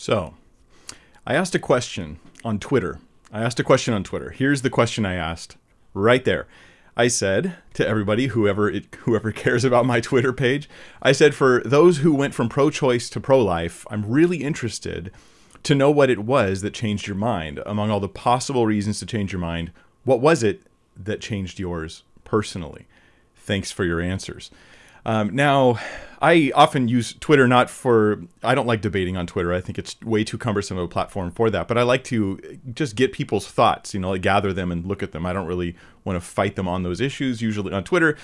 So, I asked a question on Twitter. I asked a question on Twitter. Here's the question I asked right there. I said to everybody, whoever it, whoever cares about my Twitter page, I said for those who went from pro-choice to pro-life, I'm really interested to know what it was that changed your mind. Among all the possible reasons to change your mind, what was it that changed yours personally? Thanks for your answers. Um, now, I often use Twitter not for, I don't like debating on Twitter. I think it's way too cumbersome of a platform for that. But I like to just get people's thoughts, you know, like gather them and look at them. I don't really want to fight them on those issues. Usually on Twitter,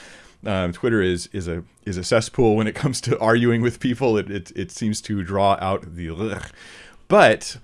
um, Twitter is is a is a cesspool when it comes to arguing with people. It it, it seems to draw out the, ugh. but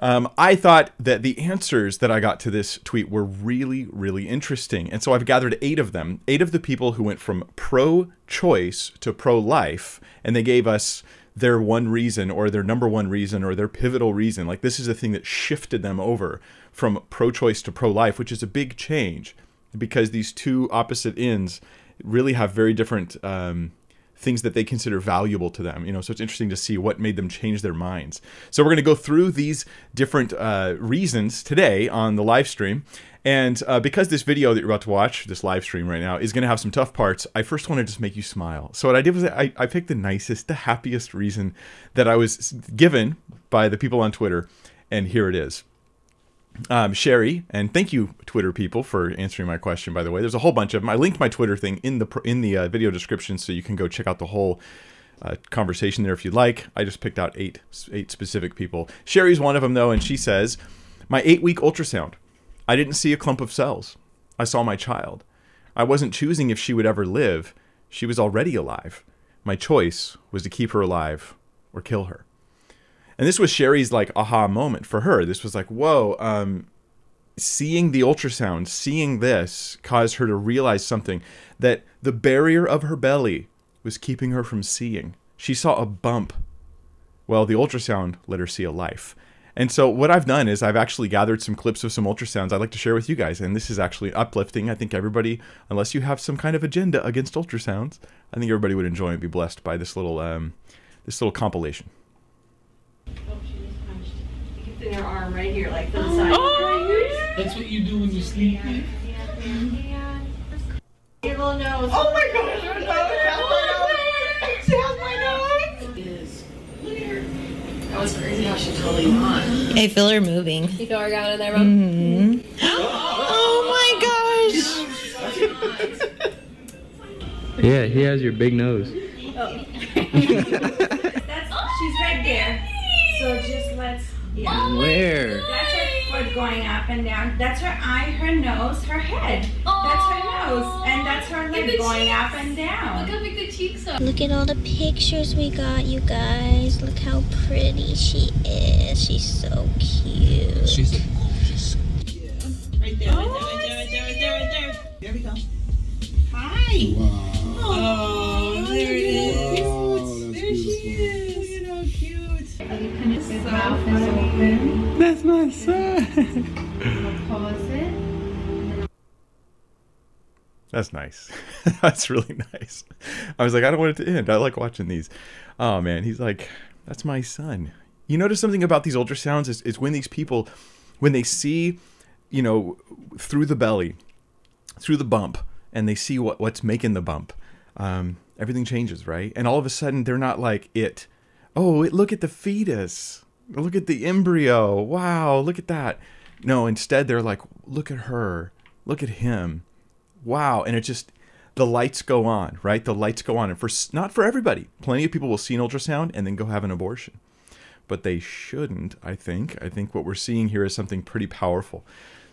um, I thought that the answers that I got to this tweet were really, really interesting. And so I've gathered eight of them, eight of the people who went from pro choice to pro life, and they gave us their one reason or their number one reason or their pivotal reason. Like this is the thing that shifted them over from pro choice to pro life, which is a big change because these two opposite ends really have very different. Um, things that they consider valuable to them. You know, so it's interesting to see what made them change their minds. So we're going to go through these different uh, reasons today on the live stream. And uh, because this video that you're about to watch, this live stream right now, is going to have some tough parts, I first want to just make you smile. So what I did was I, I picked the nicest, the happiest reason that I was given by the people on Twitter, and here it is um, Sherry, and thank you, Twitter people, for answering my question. By the way, there's a whole bunch of them. I linked my Twitter thing in the in the uh, video description, so you can go check out the whole uh, conversation there if you'd like. I just picked out eight eight specific people. Sherry's one of them though, and she says, "My eight week ultrasound. I didn't see a clump of cells. I saw my child. I wasn't choosing if she would ever live. She was already alive. My choice was to keep her alive or kill her." And this was Sherry's like aha moment for her. This was like, whoa, um, seeing the ultrasound, seeing this caused her to realize something that the barrier of her belly was keeping her from seeing. She saw a bump. Well, the ultrasound let her see a life. And so what I've done is I've actually gathered some clips of some ultrasounds I'd like to share with you guys. And this is actually uplifting. I think everybody, unless you have some kind of agenda against ultrasounds, I think everybody would enjoy and be blessed by this little um, this little compilation. Oh, she was punched. You can arm right here, like to the side. Oh, That's what you do when you sleep. Your little nose. Oh my gosh, your nose, she has my nose. Is weird. That was crazy how she totally not. I feel her moving. You feel her going in there, Rob? Mm-hmm. Oh my gosh! Yeah, he has your big nose. That's, she's right there. So just let's, yeah. Where? That's her foot going up and down. That's her eye, her nose, her head. Oh. That's her nose. And that's her leg going up and down. Look how big the cheeks are. Look at all the pictures we got, you guys. Look how pretty she is. She's so cute. She's a she's Right there, right there, right there, right there, right there, right there. There we go. Hi. Oh, there it is. Open. That's my son. That's nice. that's really nice. I was like, I don't want it to end. I like watching these. Oh man, he's like, that's my son. You notice something about these ultrasounds is, is when these people, when they see, you know, through the belly, through the bump, and they see what what's making the bump, um, everything changes, right? And all of a sudden, they're not like it. Oh, it, look at the fetus. Look at the embryo. Wow, look at that. No, instead they're like, look at her. Look at him. Wow and it just the lights go on right? The lights go on. And for not for everybody. Plenty of people will see an ultrasound and then go have an abortion. But they shouldn't i think. I think what we're seeing here is something pretty powerful.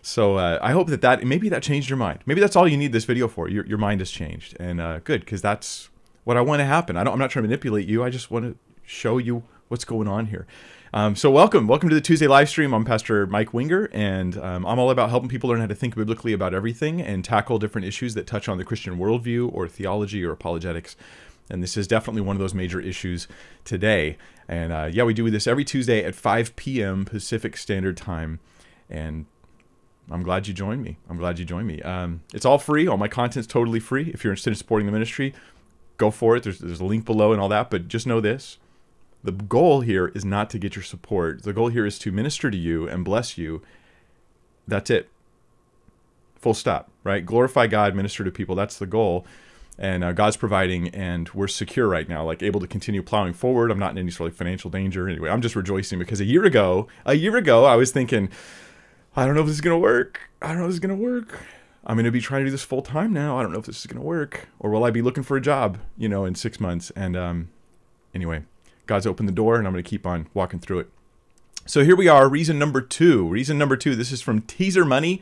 So uh, i hope that that maybe that changed your mind. Maybe that's all you need this video for. Your, your mind has changed. And uh, good because that's what i want to happen. I don't, i'm not trying to manipulate you. I just want to show you what's going on here um, so welcome, welcome to the Tuesday live stream. I'm Pastor Mike Winger, and um, I'm all about helping people learn how to think biblically about everything and tackle different issues that touch on the Christian worldview or theology or apologetics. And this is definitely one of those major issues today. And uh, yeah, we do this every Tuesday at 5 p.m. Pacific Standard Time. And I'm glad you joined me. I'm glad you joined me. Um, it's all free. All my content's totally free. If you're interested in supporting the ministry, go for it. There's, there's a link below and all that. But just know this The goal here is not to get your support. The goal here is to minister to you and bless you. That's it. Full stop, right? Glorify God, minister to people. That's the goal. And uh, God's providing, and we're secure right now, like able to continue plowing forward. I'm not in any sort of financial danger. Anyway, I'm just rejoicing because a year ago, a year ago, I was thinking, I don't know if this is going to work. I don't know if this is going to work. I'm going to be trying to do this full time now. I don't know if this is going to work. Or will I be looking for a job, you know, in six months? And um, anyway, God's opened the door and I'm going to keep on walking through it. So here we are, reason number two. Reason number two, this is from Teaser Money.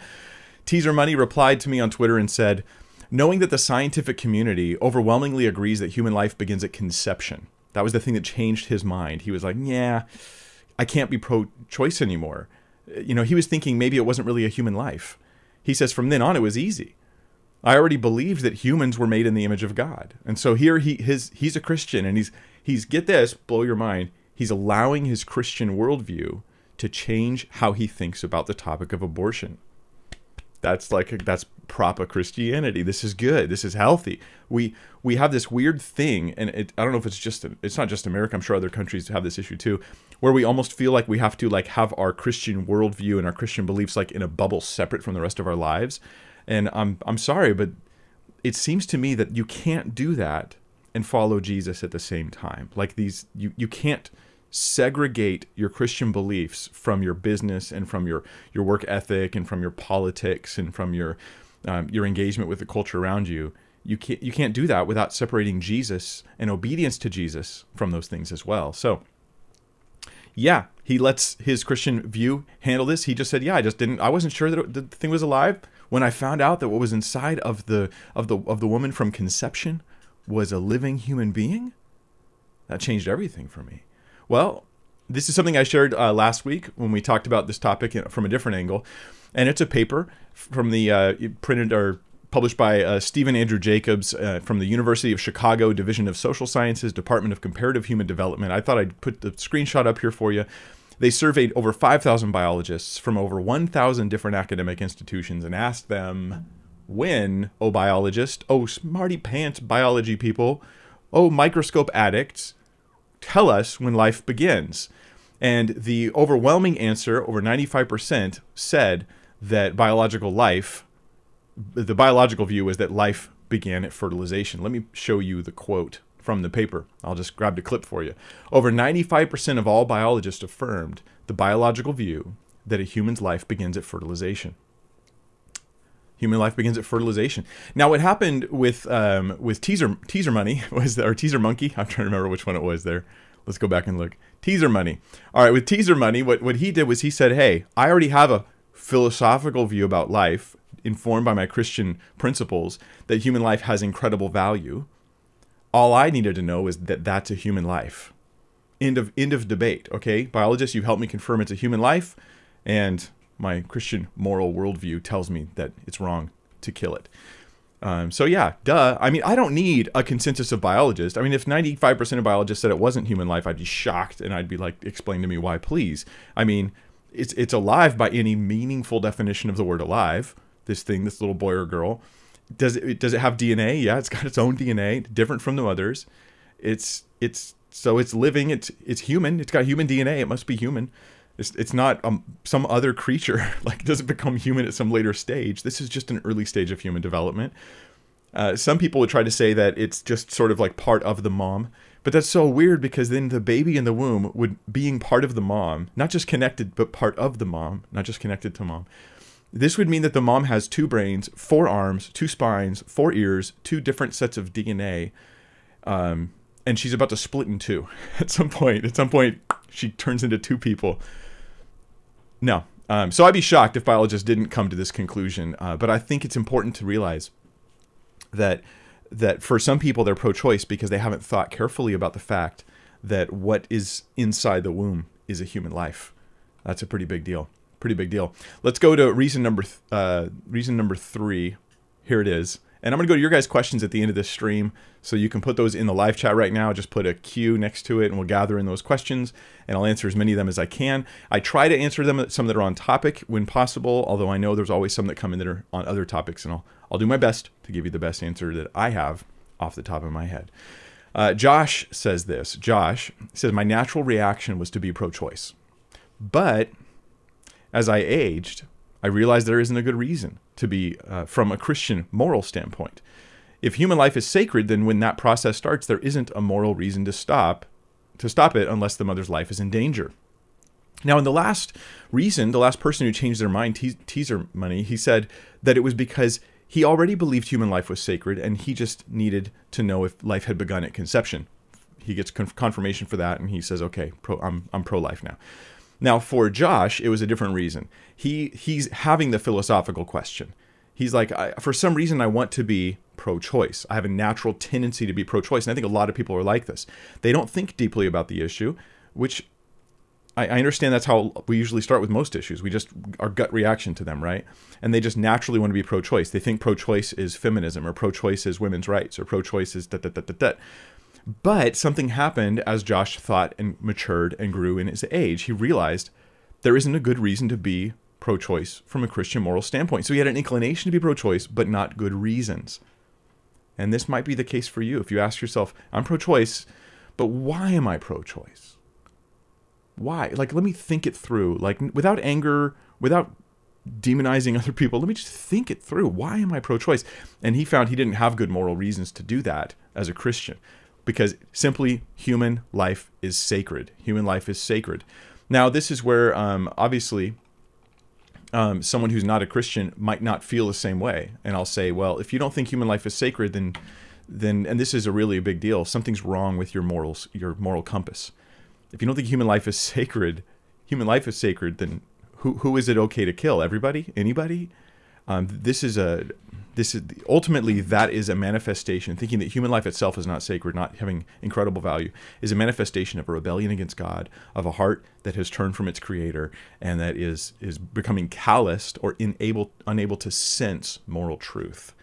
Teaser Money replied to me on Twitter and said, Knowing that the scientific community overwhelmingly agrees that human life begins at conception. That was the thing that changed his mind. He was like, Yeah, I can't be pro choice anymore. You know, he was thinking maybe it wasn't really a human life. He says, From then on, it was easy. I already believed that humans were made in the image of God. And so here he his he's a Christian and he's he's get this, blow your mind. He's allowing his Christian worldview to change how he thinks about the topic of abortion. That's like that's proper Christianity. This is good. This is healthy. We we have this weird thing, and it, I don't know if it's just it's not just America. I'm sure other countries have this issue too, where we almost feel like we have to like have our Christian worldview and our Christian beliefs like in a bubble separate from the rest of our lives. And I'm I'm sorry, but it seems to me that you can't do that and follow Jesus at the same time. Like these, you you can't segregate your Christian beliefs from your business and from your your work ethic and from your politics and from your um, your engagement with the culture around you. You can't you can't do that without separating Jesus and obedience to Jesus from those things as well. So yeah, he lets his Christian view handle this. He just said, "Yeah, I just didn't. I wasn't sure that the thing was alive when I found out that what was inside of the of the of the woman from conception was a living human being. That changed everything for me." Well, this is something I shared uh, last week when we talked about this topic from a different angle, and it's a paper from the uh, printed or published by uh, Steven Andrew Jacobs uh, from the University of Chicago Division of Social Sciences, Department of Comparative Human Development. I thought I'd put the screenshot up here for you. They surveyed over 5,000 biologists from over 1,000 different academic institutions and asked them when, oh biologist, oh smarty pants biology people, oh microscope addicts, tell us when life begins. And the overwhelming answer, over 95%, said that biological life, the biological view is that life began at fertilization. Let me show you the quote from the paper. I'll just grab the clip for you. Over 95% of all biologists affirmed the biological view that a human's life begins at fertilization. Human life begins at fertilization. Now, what happened with um, with teaser teaser money was or teaser monkey? I'm trying to remember which one it was there. Let's go back and look. Teaser money. All right, with teaser money, what what he did was he said, "Hey, I already have a philosophical view about life, informed by my Christian principles, that human life has incredible value. All I needed to know is that that's a human life. End of end of debate. Okay, biologists, you've helped me confirm it's a human life, and my Christian moral worldview tells me that it's wrong to kill it. Um, so yeah, duh. I mean, I don't need a consensus of biologists. I mean, if 95% of biologists said it wasn't human life, I'd be shocked and I'd be like, explain to me why, please. I mean, it's it's alive by any meaningful definition of the word alive. This thing, this little boy or girl, does it does it have DNA? Yeah, it's got its own DNA, different from the others. It's it's so it's living. It's it's human. It's got human DNA. It must be human. It's, it's not um, some other creature. like it doesn't become human at some later stage. This is just an early stage of human development. Uh, some people would try to say that it's just sort of like part of the mom, but that's so weird because then the baby in the womb would being part of the mom, not just connected, but part of the mom, not just connected to mom. This would mean that the mom has two brains, four arms, two spines, four ears, two different sets of DNA, um, and she's about to split in two at some point. At some point, she turns into two people. No. Um, so I'd be shocked if biologists didn't come to this conclusion. Uh, but I think it's important to realize that that for some people they're pro-choice because they haven't thought carefully about the fact that what is inside the womb is a human life. That's a pretty big deal. Pretty big deal. Let's go to reason number uh, reason number three. Here it is. And I'm going to go to your guys' questions at the end of this stream. So you can put those in the live chat right now. Just put a Q next to it and we'll gather in those questions and I'll answer as many of them as I can. I try to answer them, some that are on topic when possible, although I know there's always some that come in that are on other topics and I'll, I'll do my best to give you the best answer that I have off the top of my head. Uh, Josh says this. Josh says, My natural reaction was to be pro choice. But as I aged, I realized there isn't a good reason to be uh, from a Christian moral standpoint. If human life is sacred, then when that process starts, there isn't a moral reason to stop to stop it unless the mother's life is in danger. Now, in the last reason, the last person who changed their mind, te- teaser money, he said that it was because he already believed human life was sacred and he just needed to know if life had begun at conception. He gets conf- confirmation for that and he says, okay, pro- I'm, I'm pro life now. Now, for Josh, it was a different reason. He he's having the philosophical question. He's like, for some reason, I want to be pro-choice. I have a natural tendency to be pro-choice, and I think a lot of people are like this. They don't think deeply about the issue, which I, I understand. That's how we usually start with most issues. We just our gut reaction to them, right? And they just naturally want to be pro-choice. They think pro-choice is feminism, or pro-choice is women's rights, or pro-choice is da da da da da. But something happened as Josh thought and matured and grew in his age. He realized there isn't a good reason to be pro choice from a Christian moral standpoint. So he had an inclination to be pro choice, but not good reasons. And this might be the case for you if you ask yourself, I'm pro choice, but why am I pro choice? Why? Like, let me think it through. Like, without anger, without demonizing other people, let me just think it through. Why am I pro choice? And he found he didn't have good moral reasons to do that as a Christian because simply human life is sacred. Human life is sacred. Now, this is where um, obviously um, someone who's not a Christian might not feel the same way. And I'll say, well, if you don't think human life is sacred, then then and this is a really a big deal. Something's wrong with your morals, your moral compass. If you don't think human life is sacred, human life is sacred, then who who is it okay to kill? Everybody? Anybody? Um, this is a this is ultimately that is a manifestation thinking that human life itself is not sacred not having incredible value is a manifestation of a rebellion against god of a heart that has turned from its creator and that is is becoming calloused or unable unable to sense moral truth.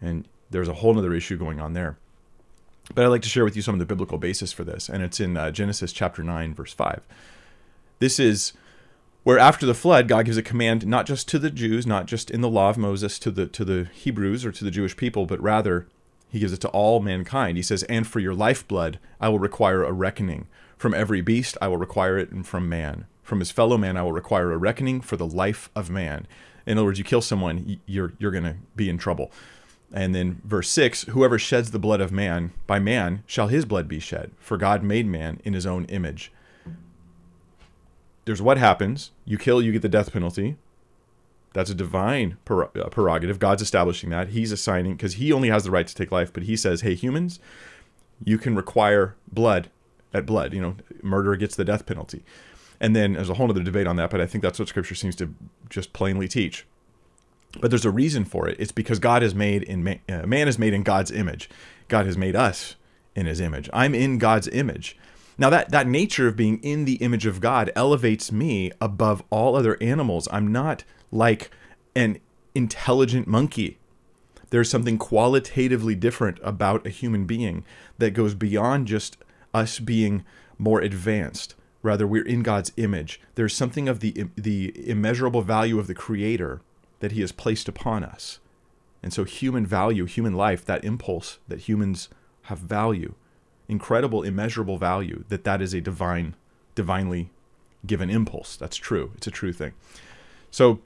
And there's a whole other issue going on there. But i'd like to share with you some of the biblical basis for this and it's in uh, genesis chapter 9 verse 5 this is where after the flood god gives a command not just to the jews not just in the law of moses to the to the hebrews or to the jewish people but rather he gives it to all mankind. He says and for your lifeblood i will require a reckoning. From every beast i will require it and from man. From his fellow man i will require a reckoning for the life of man. In other words you kill someone you're you're going to be in trouble. And then verse 6 whoever sheds the blood of man by man shall his blood be shed for god made man in his own image there's what happens. You kill, you get the death penalty. That's a divine uh, prerogative. God's establishing that. He's assigning, because he only has the right to take life, but he says, hey, humans, you can require blood at blood. You know, murder gets the death penalty. And then there's a whole other debate on that, but I think that's what scripture seems to just plainly teach. But there's a reason for it. It's because God is made in uh, man is made in God's image. God has made us in his image. I'm in God's image. Now that that nature of being in the image of God elevates me above all other animals. I'm not like an intelligent monkey. There's something qualitatively different about a human being that goes beyond just us being more advanced. Rather, we're in God's image. There's something of the the immeasurable value of the Creator that He has placed upon us. And so, human value, human life, that impulse that humans have value, incredible, immeasurable value, that that is a divine, divinely given impulse. That's true. It's a true thing. So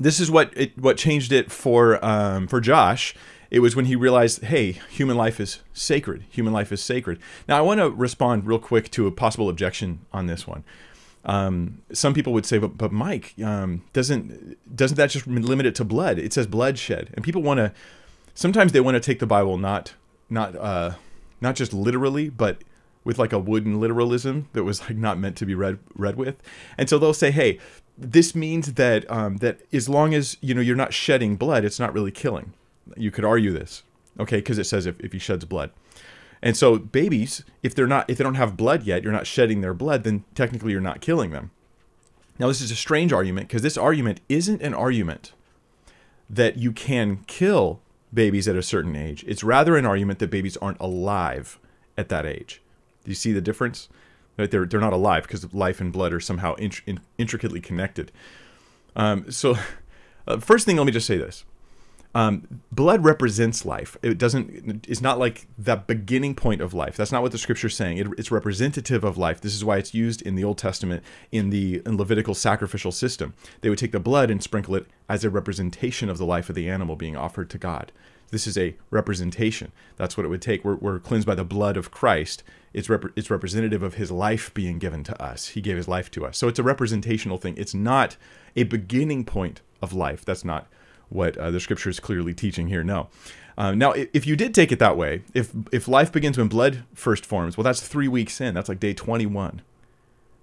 this is what it what changed it for um, for Josh. It was when he realized, hey, human life is sacred. Human life is sacred. Now I want to respond real quick to a possible objection on this one. Um, some people would say, but, but Mike, um, doesn't doesn't that just limit it to blood? It says bloodshed, and people want to. Sometimes they want to take the Bible not not uh, not just literally, but with like a wooden literalism that was like not meant to be read read with. And so they'll say, "Hey, this means that um, that as long as you know you're not shedding blood, it's not really killing." You could argue this, okay, because it says if, if he sheds blood. And so babies, if they're not if they don't have blood yet, you're not shedding their blood, then technically you're not killing them. Now this is a strange argument because this argument isn't an argument that you can kill babies at a certain age. It's rather an argument that babies aren't alive at that age. Do you see the difference? Right? They're, they're not alive because life and blood are somehow int- intricately connected. Um, so, uh, first thing, let me just say this. Um, blood represents life. It doesn't. It's not like the beginning point of life. That's not what the scripture is saying. It, it's representative of life. This is why it's used in the Old Testament in the in Levitical sacrificial system. They would take the blood and sprinkle it as a representation of the life of the animal being offered to God. This is a representation. That's what it would take. We're, we're cleansed by the blood of Christ. It's rep- it's representative of His life being given to us. He gave His life to us. So it's a representational thing. It's not a beginning point of life. That's not what uh, the scripture is clearly teaching here. No. Uh, now, if you did take it that way, if if life begins when blood first forms, well, that's three weeks in. That's like day 21.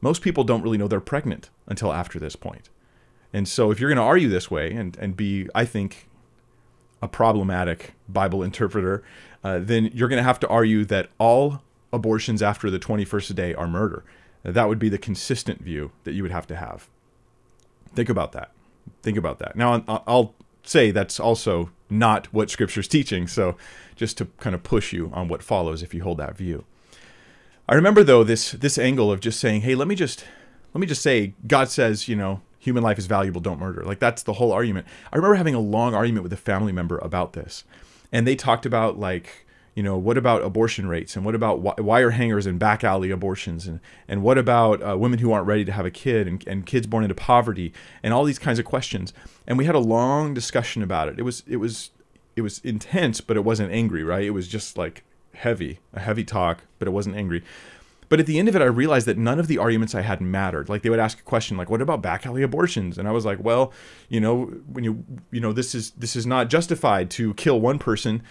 Most people don't really know they're pregnant until after this point. And so, if you're going to argue this way and and be, I think, a problematic Bible interpreter, uh, then you're going to have to argue that all abortions after the 21st day are murder. That would be the consistent view that you would have to have. Think about that. Think about that. Now, I'll say that's also not what Scripture's teaching. So, just to kind of push you on what follows if you hold that view. I remember though this this angle of just saying, "Hey, let me just let me just say, God says, you know, human life is valuable. Don't murder." Like that's the whole argument. I remember having a long argument with a family member about this, and they talked about like you know, what about abortion rates and what about wire hangers and back alley abortions and, and what about uh, women who aren't ready to have a kid and, and kids born into poverty and all these kinds of questions. And we had a long discussion about it. It was it was it was intense, but it wasn't angry, right? It was just like heavy, a heavy talk, but it wasn't angry. But at the end of it, I realized that none of the arguments I had mattered. Like they would ask a question like, "What about back alley abortions?" And I was like, "Well, you know, when you you know this is this is not justified to kill one person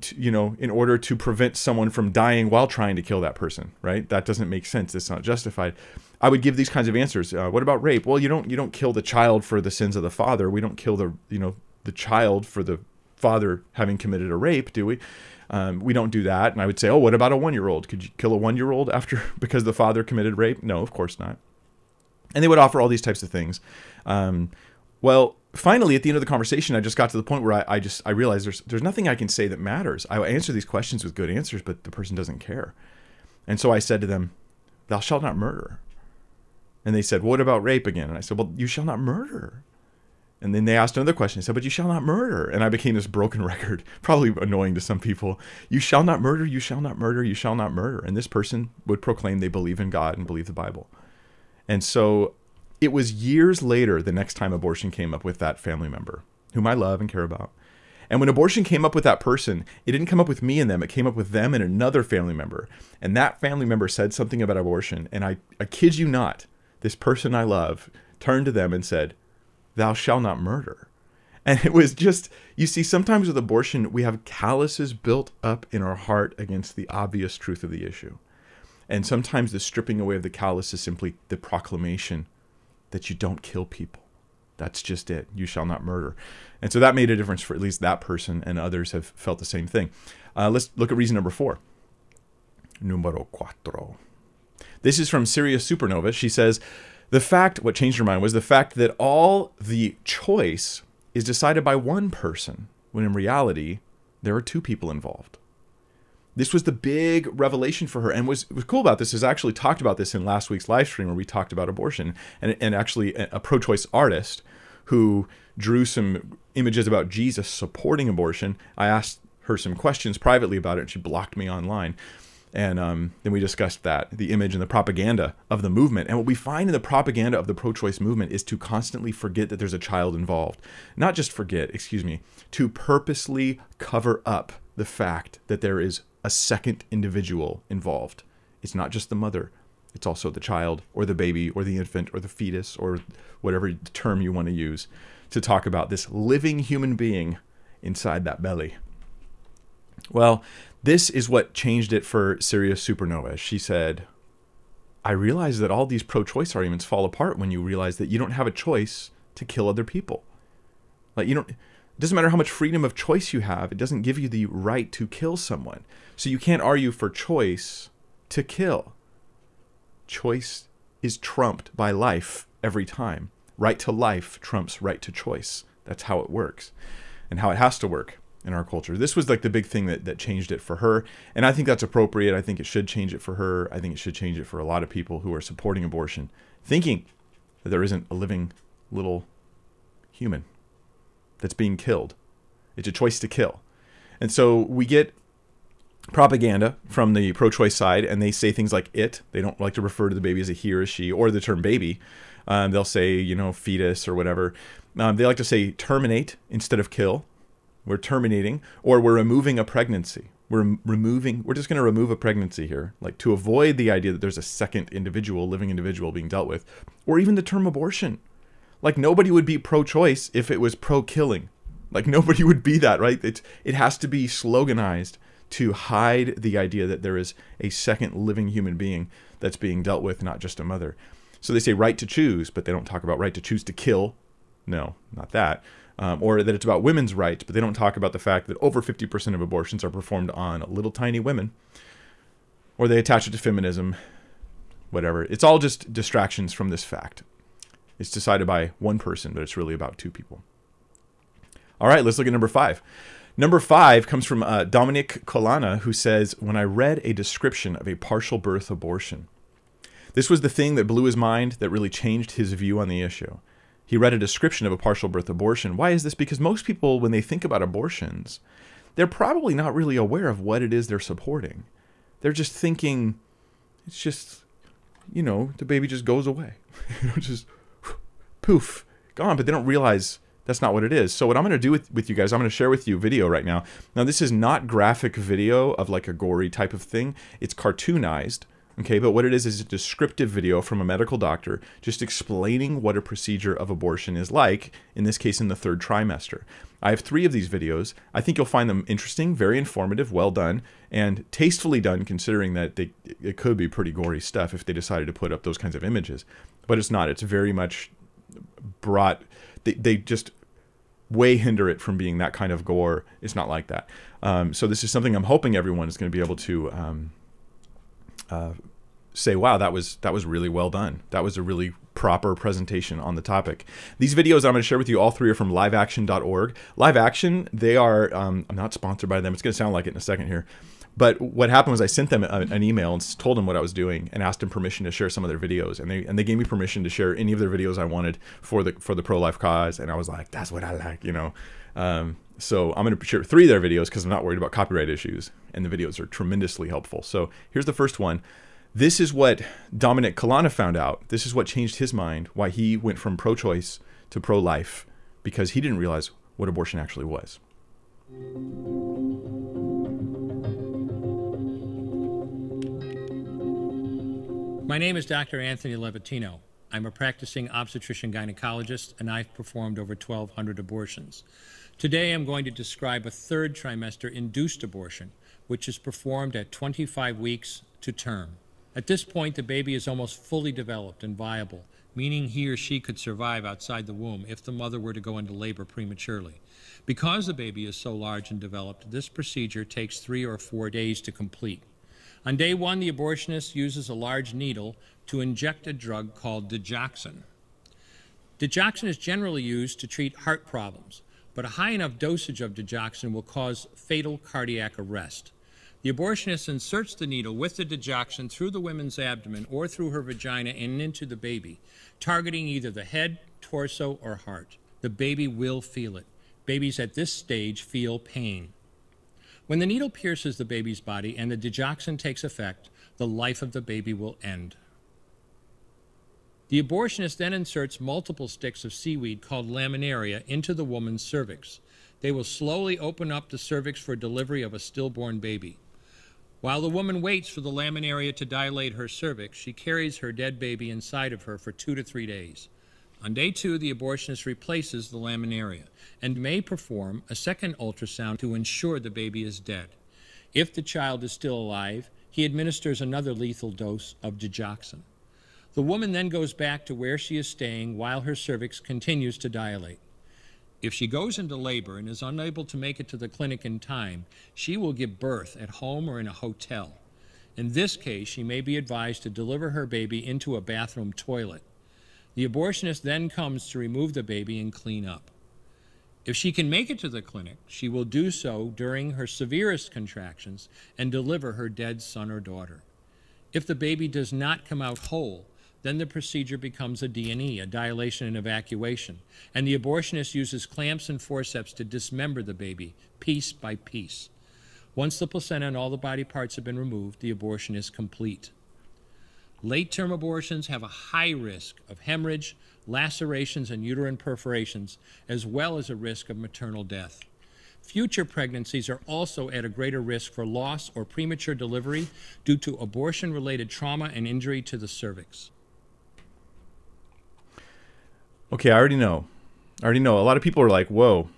to, you know, in order to prevent someone from dying while trying to kill that person, right? That doesn't make sense. It's not justified. I would give these kinds of answers. Uh, what about rape? Well, you don't you don't kill the child for the sins of the father. We don't kill the you know the child for the father having committed a rape, do we? Um, we don't do that. And I would say, oh, what about a one year old? Could you kill a one year old after because the father committed rape? No, of course not. And they would offer all these types of things. Um, well, finally, at the end of the conversation, I just got to the point where I, I just I realized there's there's nothing I can say that matters. I answer these questions with good answers, but the person doesn't care. And so I said to them, "Thou shalt not murder." And they said, "What about rape again?" And I said, "Well, you shall not murder." And then they asked another question. They said, "But you shall not murder." And I became this broken record, probably annoying to some people. You shall not murder. You shall not murder. You shall not murder. And this person would proclaim they believe in God and believe the Bible. And so it was years later, the next time abortion came up with that family member, whom I love and care about. And when abortion came up with that person, it didn't come up with me and them. It came up with them and another family member. And that family member said something about abortion. And I, I kid you not, this person I love turned to them and said, Thou shalt not murder. And it was just, you see, sometimes with abortion, we have calluses built up in our heart against the obvious truth of the issue. And sometimes the stripping away of the callus is simply the proclamation that you don't kill people. That's just it. You shall not murder. And so that made a difference for at least that person, and others have felt the same thing. Uh, let's look at reason number four. Numero cuatro. This is from Sirius Supernova. She says, The fact, what changed her mind was the fact that all the choice is decided by one person, when in reality, there are two people involved this was the big revelation for her. And was was cool about this is I actually talked about this in last week's live stream where we talked about abortion and and actually a, a pro-choice artist who drew some images about Jesus supporting abortion. I asked her some questions privately about it and she blocked me online. And um, then we discussed that the image and the propaganda of the movement. And what we find in the propaganda of the pro-choice movement is to constantly forget that there's a child involved. Not just forget excuse me to purposely cover up the fact that there is a second individual involved. It's not just the mother, it's also the child or the baby or the infant or the fetus or whatever term you want to use to talk about this living human being inside that belly. Well, this is what changed it for Sirius Supernova. She said, I realize that all these pro choice arguments fall apart when you realize that you don't have a choice to kill other people. Like, you don't it doesn't matter how much freedom of choice you have, it doesn't give you the right to kill someone. So you can't argue for choice to kill. Choice is trumped by life every time. Right to life trumps right to choice. That's how it works and how it has to work in our culture. This was like the big thing that, that changed it for her. And I think that's appropriate. I think it should change it for her. I think it should change it for a lot of people who are supporting abortion, thinking that there isn't a living little human that's being killed It's a choice to kill. And so we get propaganda from the pro choice side, and they say things like it. They don't like to refer to the baby as a he or a she or the term baby. Um, they'll say, you know, fetus or whatever. Um, they like to say terminate instead of kill. We're terminating, or we're removing a pregnancy. We're removing, we're just going to remove a pregnancy here, like to avoid the idea that there's a second individual, living individual being dealt with, or even the term abortion. Like nobody would be pro choice if it was pro killing. Like nobody would be that, right? It, it has to be sloganized to hide the idea that there is a second living human being that's being dealt with, not just a mother. So they say right to choose, but they don't talk about right to choose to kill. No, not that. Um, or that it's about women's rights, but they don't talk about the fact that over 50% of abortions are performed on little tiny women. Or they attach it to feminism, whatever. It's all just distractions from this fact. It's decided by one person, but it's really about two people. All right, let's look at number five. Number five comes from uh, Dominic Colana, who says, When I read a description of a partial birth abortion, this was the thing that blew his mind, that really changed his view on the issue. He read a description of a partial birth abortion. Why is this? Because most people, when they think about abortions, they're probably not really aware of what it is they're supporting. They're just thinking, it's just, you know, the baby just goes away. just poof, gone. But they don't realize that's not what it is. So what I'm going to do with, with you guys, I'm going to share with you a video right now. Now this is not graphic video of like a gory type of thing. It's cartoonized. Okay, but what it is is a descriptive video from a medical doctor just explaining what a procedure of abortion is like, in this case in the third trimester. I have three of these videos. I think you'll find them interesting, very informative, well done, and tastefully done considering that they, it could be pretty gory stuff if they decided to put up those kinds of images. But it's not. It's very much brought, they, they just way hinder it from being that kind of gore. It's not like that. Um, so this is something I'm hoping everyone is going to be able to um, uh, say, "Wow, that was that was really well done. That was a really proper presentation on the topic." These videos I'm going to share with you, all three are from LiveAction.org. Live Action, they are. Um, I'm not sponsored by them. It's going to sound like it in a second here. But what happened was I sent them a, an email and told them what I was doing and asked them permission to share some of their videos, and they and they gave me permission to share any of their videos I wanted for the for the pro life cause, and I was like, that's what I like, you know. Um, so I'm going to share three of their videos because I'm not worried about copyright issues, and the videos are tremendously helpful. So here's the first one. This is what Dominic Kalana found out. This is what changed his mind, why he went from pro-choice to pro-life, because he didn't realize what abortion actually was. My name is Dr. Anthony Levatino. I'm a practicing obstetrician gynecologist, and I've performed over 1,200 abortions. Today I'm going to describe a third trimester induced abortion, which is performed at 25 weeks to term. At this point, the baby is almost fully developed and viable, meaning he or she could survive outside the womb if the mother were to go into labor prematurely. Because the baby is so large and developed, this procedure takes three or four days to complete. On day one, the abortionist uses a large needle to inject a drug called digoxin. Digoxin is generally used to treat heart problems, but a high enough dosage of digoxin will cause fatal cardiac arrest. The abortionist inserts the needle with the digoxin through the woman's abdomen or through her vagina and into the baby, targeting either the head, torso, or heart. The baby will feel it. Babies at this stage feel pain. When the needle pierces the baby's body and the digoxin takes effect, the life of the baby will end. The abortionist then inserts multiple sticks of seaweed called laminaria into the woman's cervix. They will slowly open up the cervix for delivery of a stillborn baby. While the woman waits for the laminaria to dilate her cervix, she carries her dead baby inside of her for two to three days. On day two, the abortionist replaces the laminaria and may perform a second ultrasound to ensure the baby is dead. If the child is still alive, he administers another lethal dose of digoxin. The woman then goes back to where she is staying while her cervix continues to dilate. If she goes into labor and is unable to make it to the clinic in time, she will give birth at home or in a hotel. In this case, she may be advised to deliver her baby into a bathroom toilet. The abortionist then comes to remove the baby and clean up. If she can make it to the clinic, she will do so during her severest contractions and deliver her dead son or daughter. If the baby does not come out whole, Then the procedure becomes a D&E, a dilation and evacuation, and the abortionist uses clamps and forceps to dismember the baby piece by piece. Once the placenta and all the body parts have been removed, the abortion is complete. Late term abortions have a high risk of hemorrhage, lacerations, and uterine perforations, as well as a risk of maternal death. Future pregnancies are also at a greater risk for loss or premature delivery due to abortion related trauma and injury to the cervix. Okay, I already know. I already know. A lot of people are like, whoa,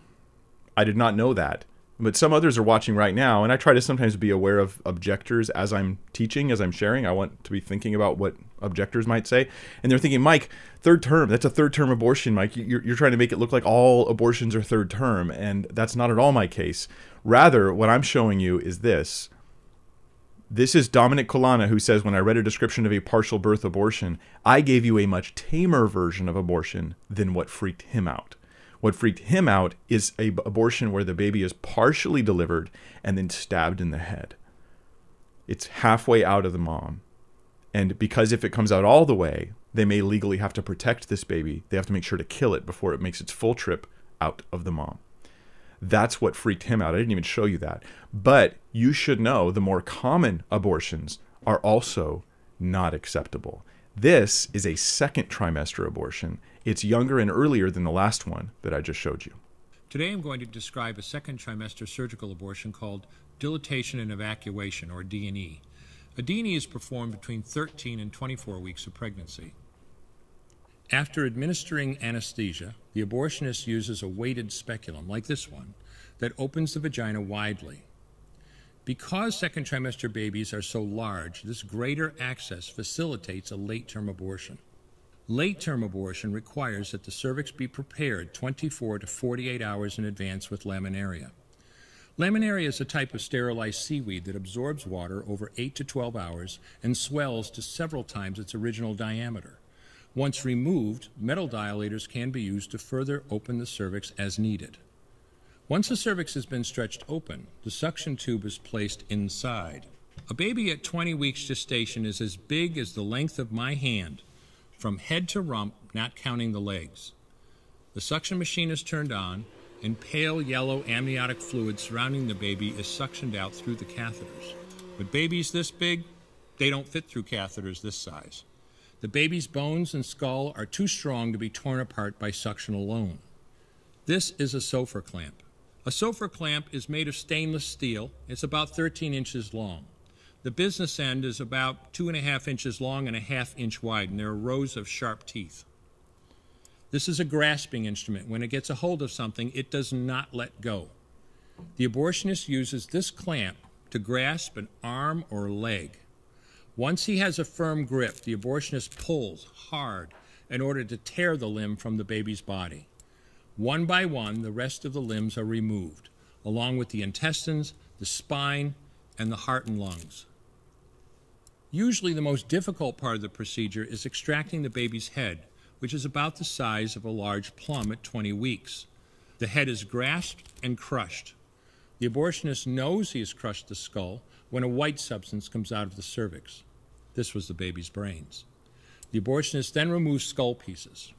I did not know that. But some others are watching right now, and I try to sometimes be aware of objectors as I'm teaching, as I'm sharing. I want to be thinking about what objectors might say. And they're thinking, Mike, third term, that's a third term abortion, Mike. You're, you're trying to make it look like all abortions are third term, and that's not at all my case. Rather, what I'm showing you is this. This is Dominic Colana who says, When I read a description of a partial birth abortion, I gave you a much tamer version of abortion than what freaked him out. What freaked him out is a b- abortion where the baby is partially delivered and then stabbed in the head. It's halfway out of the mom. And because if it comes out all the way, they may legally have to protect this baby. They have to make sure to kill it before it makes its full trip out of the mom. That's what freaked him out. I didn't even show you that. But you should know the more common abortions are also not acceptable. This is a second trimester abortion. It's younger and earlier than the last one that I just showed you. Today I'm going to describe a second trimester surgical abortion called dilatation and evacuation, or D&E. A D&E is performed between 13 and 24 weeks of pregnancy. After administering anesthesia, the abortionist uses a weighted speculum, like this one, that opens the vagina widely. Because second trimester babies are so large, this greater access facilitates a late term abortion. Late term abortion requires that the cervix be prepared 24 to 48 hours in advance with laminaria. Laminaria is a type of sterilized seaweed that absorbs water over 8 to 12 hours and swells to several times its original diameter. Once removed, metal dilators can be used to further open the cervix as needed. Once the cervix has been stretched open, the suction tube is placed inside. A baby at 20 weeks gestation is as big as the length of my hand, from head to rump, not counting the legs. The suction machine is turned on, and pale yellow amniotic fluid surrounding the baby is suctioned out through the catheters. But babies this big, they don't fit through catheters this size. The baby's bones and skull are too strong to be torn apart by suction alone. This is a Sopher clamp. A Sopher clamp is made of stainless steel. It's about 13 inches long. The business end is about two and a half inches long and a half inch wide, and there are rows of sharp teeth. This is a grasping instrument. When it gets a hold of something, it does not let go. The abortionist uses this clamp to grasp an arm or leg. Once he has a firm grip, the abortionist pulls hard in order to tear the limb from the baby's body. One by one, the rest of the limbs are removed, along with the intestines, the spine, and the heart and lungs. Usually, the most difficult part of the procedure is extracting the baby's head, which is about the size of a large plum at 20 weeks. The head is grasped and crushed. The abortionist knows he has crushed the skull when a white substance comes out of the cervix. This was the baby's brains. The abortionist then removes skull pieces.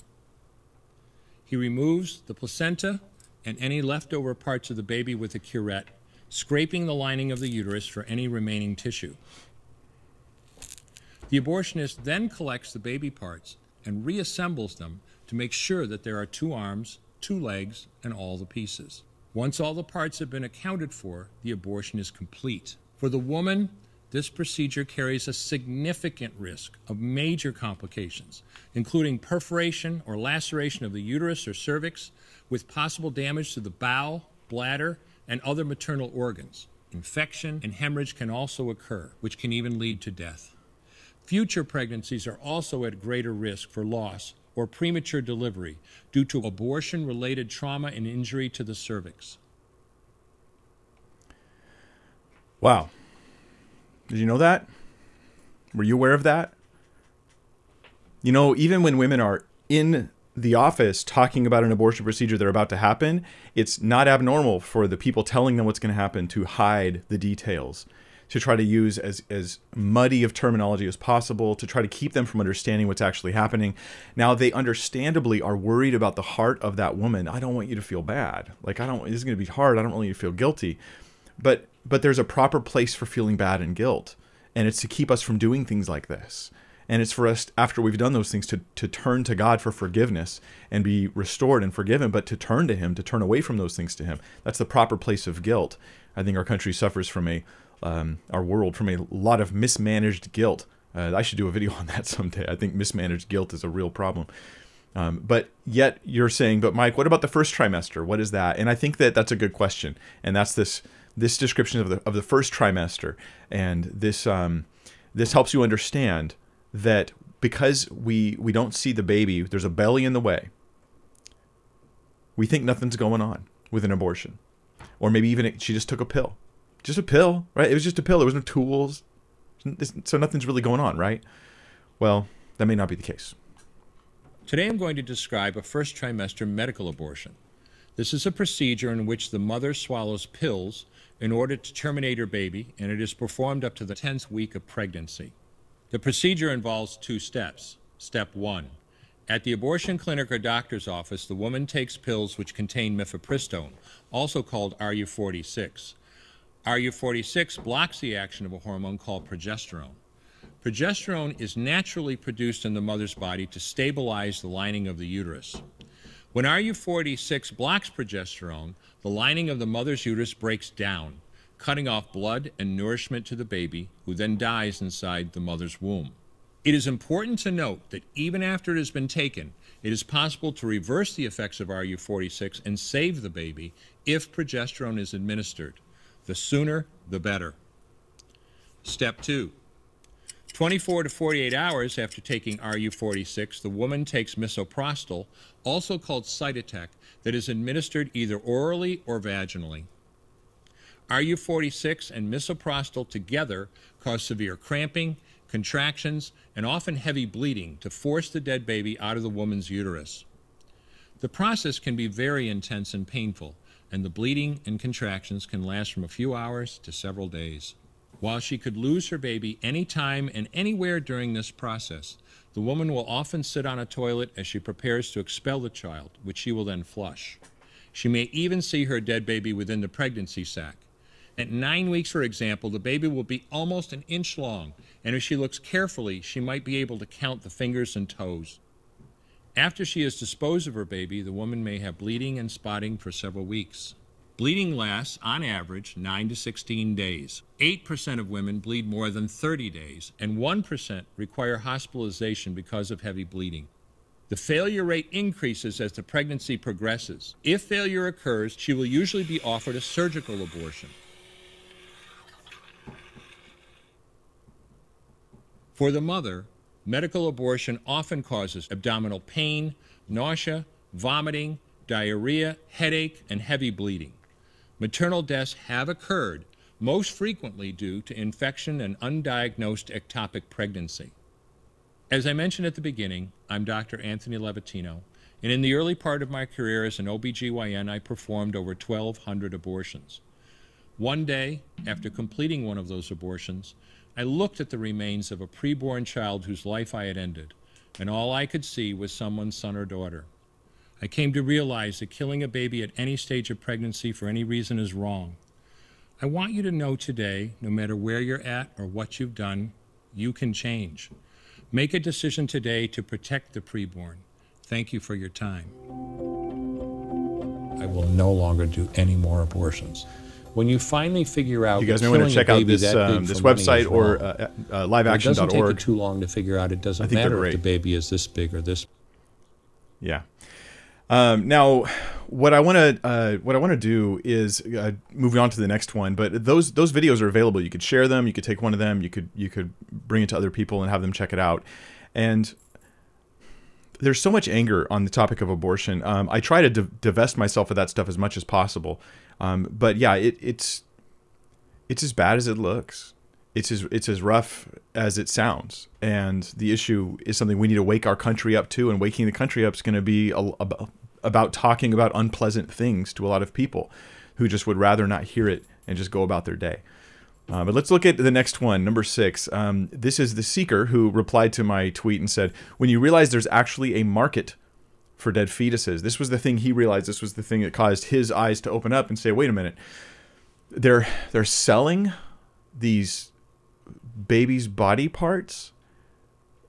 He removes the placenta and any leftover parts of the baby with a curette, scraping the lining of the uterus for any remaining tissue. The abortionist then collects the baby parts and reassembles them to make sure that there are two arms, two legs, and all the pieces. Once all the parts have been accounted for, the abortion is complete. For the woman, this procedure carries a significant risk of major complications, including perforation or laceration of the uterus or cervix, with possible damage to the bowel, bladder, and other maternal organs. Infection and hemorrhage can also occur, which can even lead to death. Future pregnancies are also at greater risk for loss or premature delivery due to abortion related trauma and injury to the cervix. Wow. Did you know that? Were you aware of that? You know, even when women are in the office talking about an abortion procedure they're about to happen, it's not abnormal for the people telling them what's going to happen to hide the details. To try to use as as muddy of terminology as possible to try to keep them from understanding what's actually happening. Now they understandably are worried about the heart of that woman. I don't want you to feel bad. Like I don't this is going to be hard. I don't want you to feel guilty. But but there's a proper place for feeling bad and guilt. And it's to keep us from doing things like this. And it's for us, after we've done those things, to, to turn to God for forgiveness and be restored and forgiven, but to turn to Him, to turn away from those things to Him. That's the proper place of guilt. I think our country suffers from a, um, our world, from a lot of mismanaged guilt. Uh, I should do a video on that someday. I think mismanaged guilt is a real problem. Um, but yet you're saying, but Mike, what about the first trimester? What is that? And I think that that's a good question. And that's this this description of the of the first trimester, and this um, this helps you understand that because we we don't see the baby, there's a belly in the way. We think nothing's going on with an abortion, or maybe even she just took a pill, just a pill, right? It was just a pill. There was no tools, so nothing's really going on, right? Well, that may not be the case. Today I'm going to describe a first trimester medical abortion. This is a procedure in which the mother swallows pills in order to terminate her baby, and it is performed up to the 10th week of pregnancy. The procedure involves two steps. Step one. At the abortion clinic or doctor's office, the woman takes pills which contain mifepristone, also called RU486. RU486 blocks the action of a hormone called progesterone. Progesterone is naturally produced in the mother's body to stabilize the lining of the uterus. When RU486 blocks progesterone, the lining of the mother's uterus breaks down, cutting off blood and nourishment to the baby, who then dies inside the mother's womb. It is important to note that even after it has been taken, it is possible to reverse the effects of RU486 and save the baby if progesterone is administered. The sooner, the better. Step 2. 24 to 48 hours after taking RU486, the woman takes misoprostol, also called Cytotec, that is administered either orally or vaginally. RU486 and misoprostol together cause severe cramping, contractions, and often heavy bleeding to force the dead baby out of the woman's uterus. The process can be very intense and painful, and the bleeding and contractions can last from a few hours to several days. While she could lose her baby anytime and anywhere during this process, the woman will often sit on a toilet as she prepares to expel the child, which she will then flush. She may even see her dead baby within the pregnancy sac. At nine weeks, for example, the baby will be almost an inch long, and if she looks carefully, she might be able to count the fingers and toes. After she has disposed of her baby, the woman may have bleeding and spotting for several weeks. Bleeding lasts, on average, 9 to 16 days. 8% of women bleed more than 30 days, and 1% require hospitalization because of heavy bleeding. The failure rate increases as the pregnancy progresses. If failure occurs, she will usually be offered a surgical abortion. For the mother, medical abortion often causes abdominal pain, nausea, vomiting, diarrhea, headache, and heavy bleeding. Maternal deaths have occurred, most frequently due to infection and undiagnosed ectopic pregnancy. As I mentioned at the beginning, I'm Dr. Anthony Levatino, and in the early part of my career as an OBGYN, I performed over 1,200 abortions. One day, after completing one of those abortions, I looked at the remains of a preborn child whose life I had ended, and all I could see was someone's son or daughter. I came to realize that killing a baby at any stage of pregnancy for any reason is wrong. I want you to know today, no matter where you're at or what you've done, you can change. Make a decision today to protect the preborn. Thank you for your time. I will no longer do any more abortions. When you finally figure out, You guys that may want to check out this um, this website or uh, uh, it doesn't take liveaction.org. too long to figure out. It doesn't I think they're matter if the baby is this big or this Yeah. Um, now, what I want to uh, what I want to do is uh, moving on to the next one. But those those videos are available. You could share them. You could take one of them. You could you could bring it to other people and have them check it out. And there's so much anger on the topic of abortion. Um, I try to div- divest myself of that stuff as much as possible. Um, but yeah, it, it's it's as bad as it looks. It's as it's as rough as it sounds, and the issue is something we need to wake our country up to. And waking the country up is going to be a, about, about talking about unpleasant things to a lot of people who just would rather not hear it and just go about their day. Uh, but let's look at the next one, number six. Um, this is the seeker who replied to my tweet and said, "When you realize there's actually a market for dead fetuses, this was the thing he realized. This was the thing that caused his eyes to open up and say, "Wait a minute, they're they're selling these babies' body parts.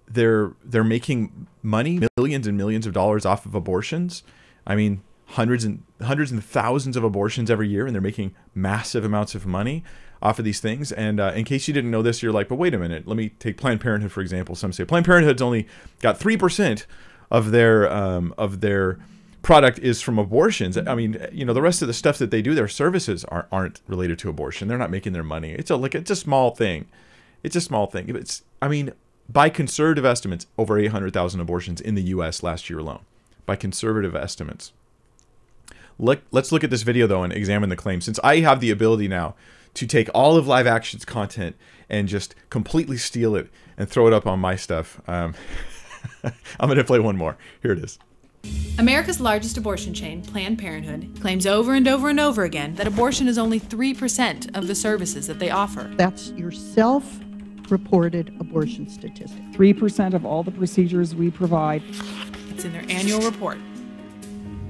They're they're making money, millions and millions of dollars off of abortions. I mean, hundreds and hundreds and thousands of abortions every year, and they're making massive amounts of money." off of these things. And uh, in case you didn't know this, you're like, but wait a minute. Let me take Planned Parenthood for example. Some say Planned Parenthood's only got three percent of their um, of their product is from abortions. I mean, you know, the rest of the stuff that they do, their services aren't aren't related to abortion. They're not making their money. It's a like it's a small thing. It's a small thing. It's I mean, by conservative estimates, over 800,000 abortions in the U.S. last year alone. By conservative estimates. Let, let's look at this video though and examine the claim. Since I have the ability now to take all of live action's content and just completely steal it and throw it up on my stuff. Um, I'm going to play one more. Here it is. America's largest abortion chain, Planned Parenthood, claims over and over and over again that abortion is only 3% of the services that they offer. That's your self reported abortion statistic. 3% of all the procedures we provide. It's in their annual report,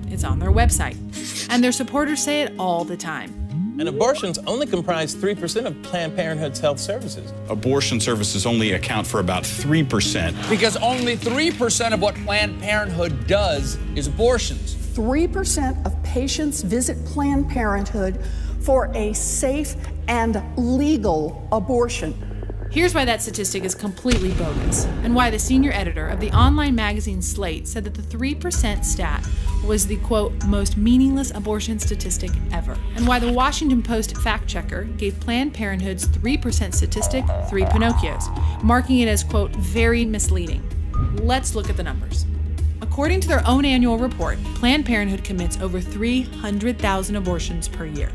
it's on their website, and their supporters say it all the time. And abortions only comprise 3% of Planned Parenthood's health services. Abortion services only account for about 3%. Because only 3% of what Planned Parenthood does is abortions. 3% of patients visit Planned Parenthood for a safe and legal abortion. Here's why that statistic is completely bogus, and why the senior editor of the online magazine Slate said that the 3% stat was the quote, most meaningless abortion statistic ever, and why the Washington Post fact checker gave Planned Parenthood's 3% statistic three Pinocchios, marking it as quote, very misleading. Let's look at the numbers. According to their own annual report, Planned Parenthood commits over 300,000 abortions per year.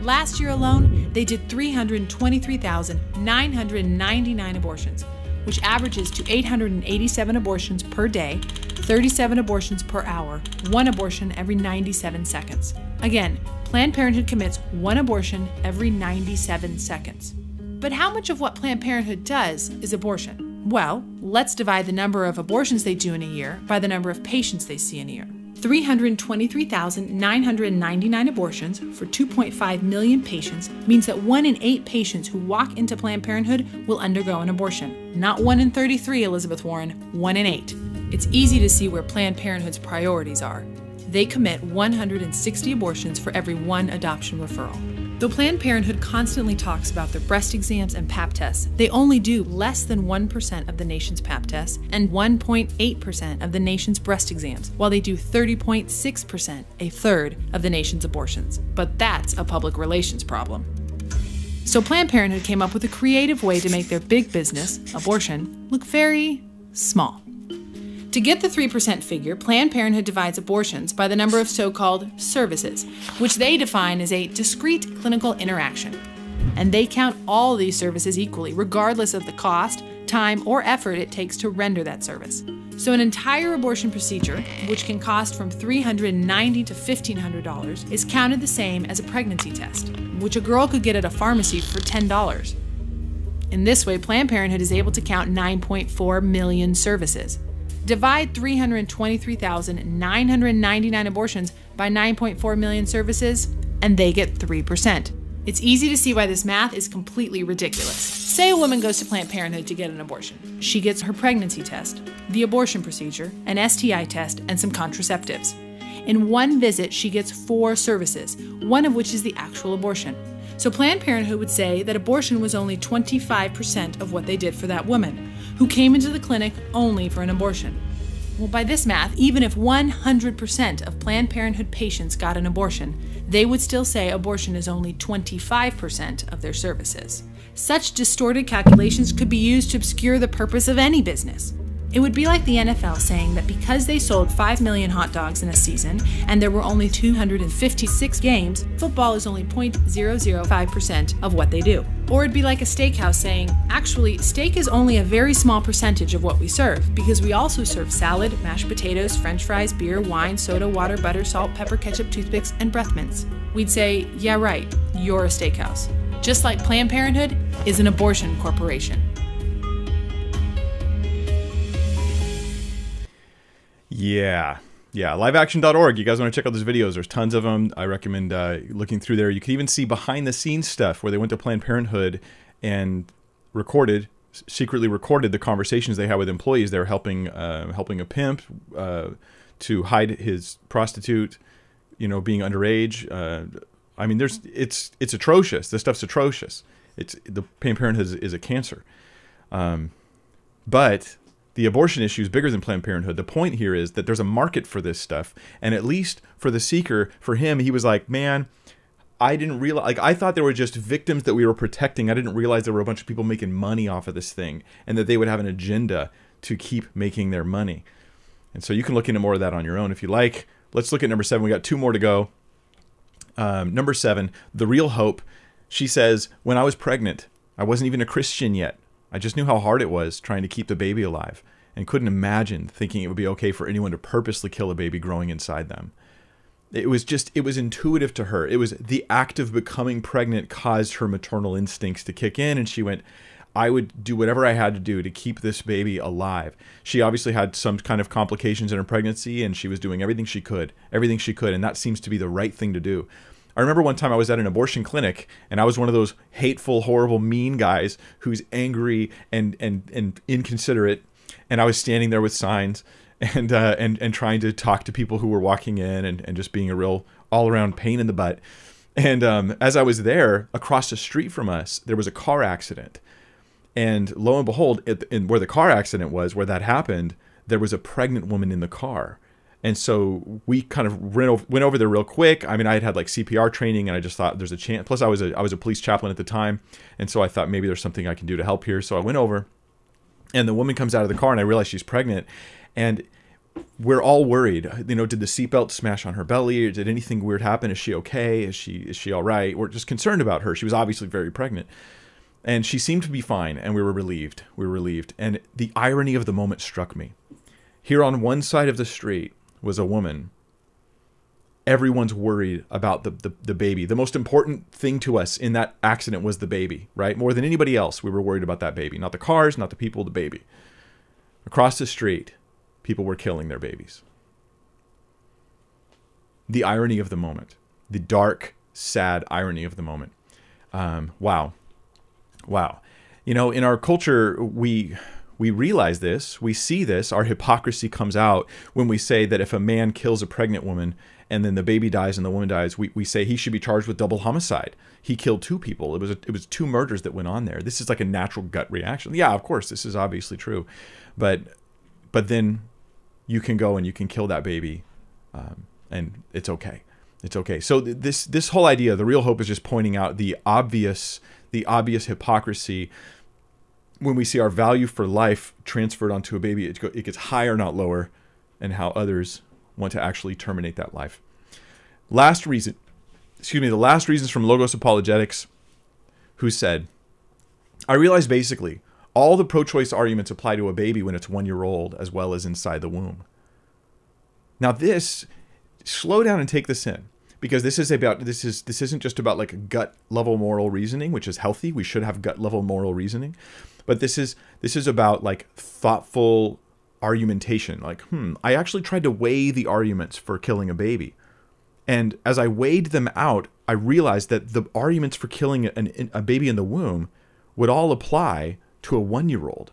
Last year alone, they did 323,999 abortions, which averages to 887 abortions per day, 37 abortions per hour, one abortion every 97 seconds. Again, Planned Parenthood commits one abortion every 97 seconds. But how much of what Planned Parenthood does is abortion? Well, let's divide the number of abortions they do in a year by the number of patients they see in a year. 323,999 abortions for 2.5 million patients means that 1 in 8 patients who walk into Planned Parenthood will undergo an abortion. Not 1 in 33, Elizabeth Warren, 1 in 8. It's easy to see where Planned Parenthood's priorities are. They commit 160 abortions for every one adoption referral. Though Planned Parenthood constantly talks about their breast exams and pap tests, they only do less than 1% of the nation's pap tests and 1.8% of the nation's breast exams, while they do 30.6%, a third of the nation's abortions. But that's a public relations problem. So Planned Parenthood came up with a creative way to make their big business, abortion, look very small. To get the 3% figure, Planned Parenthood divides abortions by the number of so called services, which they define as a discrete clinical interaction. And they count all these services equally, regardless of the cost, time, or effort it takes to render that service. So, an entire abortion procedure, which can cost from $390 to $1,500, is counted the same as a pregnancy test, which a girl could get at a pharmacy for $10. In this way, Planned Parenthood is able to count 9.4 million services. Divide 323,999 abortions by 9.4 million services, and they get 3%. It's easy to see why this math is completely ridiculous. Say a woman goes to Planned Parenthood to get an abortion. She gets her pregnancy test, the abortion procedure, an STI test, and some contraceptives. In one visit, she gets four services, one of which is the actual abortion. So Planned Parenthood would say that abortion was only 25% of what they did for that woman, who came into the clinic only for an abortion. Well, by this math, even if 100% of Planned Parenthood patients got an abortion, they would still say abortion is only 25% of their services. Such distorted calculations could be used to obscure the purpose of any business. It would be like the NFL saying that because they sold 5 million hot dogs in a season and there were only 256 games, football is only 0.005% of what they do. Or it'd be like a steakhouse saying, actually, steak is only a very small percentage of what we serve because we also serve salad, mashed potatoes, french fries, beer, wine, soda, water, butter, salt, pepper, ketchup, toothpicks, and breath mints. We'd say, yeah, right, you're a steakhouse. just like Planned Parenthood is an abortion corporation. Yeah. Yeah, liveaction.org. You guys want to check out those videos? There's tons of them. I recommend uh, looking through there. You can even see behind the scenes stuff where they went to Planned Parenthood and recorded, secretly recorded the conversations they had with employees. They were helping, uh, helping a pimp uh, to hide his prostitute, you know, being underage. Uh, I mean, there's it's it's atrocious. This stuff's atrocious. It's the Planned Parenthood is, is a cancer. Um, but the abortion issue is bigger than Planned Parenthood. The point here is that there's a market for this stuff, and at least for the seeker, for him, he was like, man. I didn't realize, like, I thought there were just victims that we were protecting. I didn't realize there were a bunch of people making money off of this thing and that they would have an agenda to keep making their money. And so you can look into more of that on your own if you like. Let's look at number seven. We got two more to go. Um, number seven, the real hope. She says, When I was pregnant, I wasn't even a Christian yet. I just knew how hard it was trying to keep the baby alive and couldn't imagine thinking it would be okay for anyone to purposely kill a baby growing inside them. It was just, it was intuitive to her. It was the act of becoming pregnant caused her maternal instincts to kick in, and she went, I would do whatever I had to do to keep this baby alive. She obviously had some kind of complications in her pregnancy, and she was doing everything she could, everything she could, and that seems to be the right thing to do. I remember one time I was at an abortion clinic and I was one of those hateful, horrible, mean guys who's angry and and and inconsiderate, and I was standing there with signs and uh, and and trying to talk to people who were walking in and, and just being a real all around pain in the butt. And um, as I was there, across the street from us, there was a car accident, and lo and behold, the, in where the car accident was, where that happened, there was a pregnant woman in the car and so we kind of went over, there real quick. I mean, I had had like CPR training, and I just thought there's a chance. Plus, I was a I was a police chaplain at the time, and so I thought maybe there's something I can do to help here. So I went over, and the woman comes out of the car, and I realize she's pregnant, and we're all worried. You know, did the seatbelt smash on her belly? Or did anything weird happen? Is she okay? Is she is she all right? We're just concerned about her. She was obviously very pregnant. And she seemed to be fine, and we were relieved. We were relieved. And the irony of the moment struck me. Here on one side of the street, was a woman, everyone's worried about the, the, the, baby. The most important thing to us in that accident was the baby, right? More than anybody else, we were worried about that baby. Not the cars, not the people, the baby. Across the street, people were killing their babies. The irony of the moment, the dark, sad irony of the moment. Um, wow. Wow. You know, in our culture, we we realize this, we see this, our hypocrisy comes out when we say that if a man kills a pregnant woman and then the baby dies and the woman dies, we, we say he should be charged with double homicide. He killed two people. It was a, it was two murders that went on there. This is like a natural gut reaction. Yeah, of course, this is obviously true, but but then you can go and you can kill that baby, um, and it's okay. It's okay. So th- this this whole idea, the real hope is just pointing out the obvious the obvious hypocrisy when we see our value for life transferred onto a baby, it, it gets higher, not lower, and how others want to actually terminate that life. Last reason, excuse me, the last reasons from Logos Apologetics, who said, I realize basically all the pro choice arguments apply to a baby when it's one year old as well as inside the womb. Now, this, slow down and take this in because this is about this is this isn't just about like gut level moral reasoning which is healthy we should have gut level moral reasoning but this is this is about like thoughtful argumentation. Like hmm i actually tried to weigh the arguments for killing a baby. And as i weighed them out i realized that the arguments for killing an, a baby in the womb would all apply to a one year old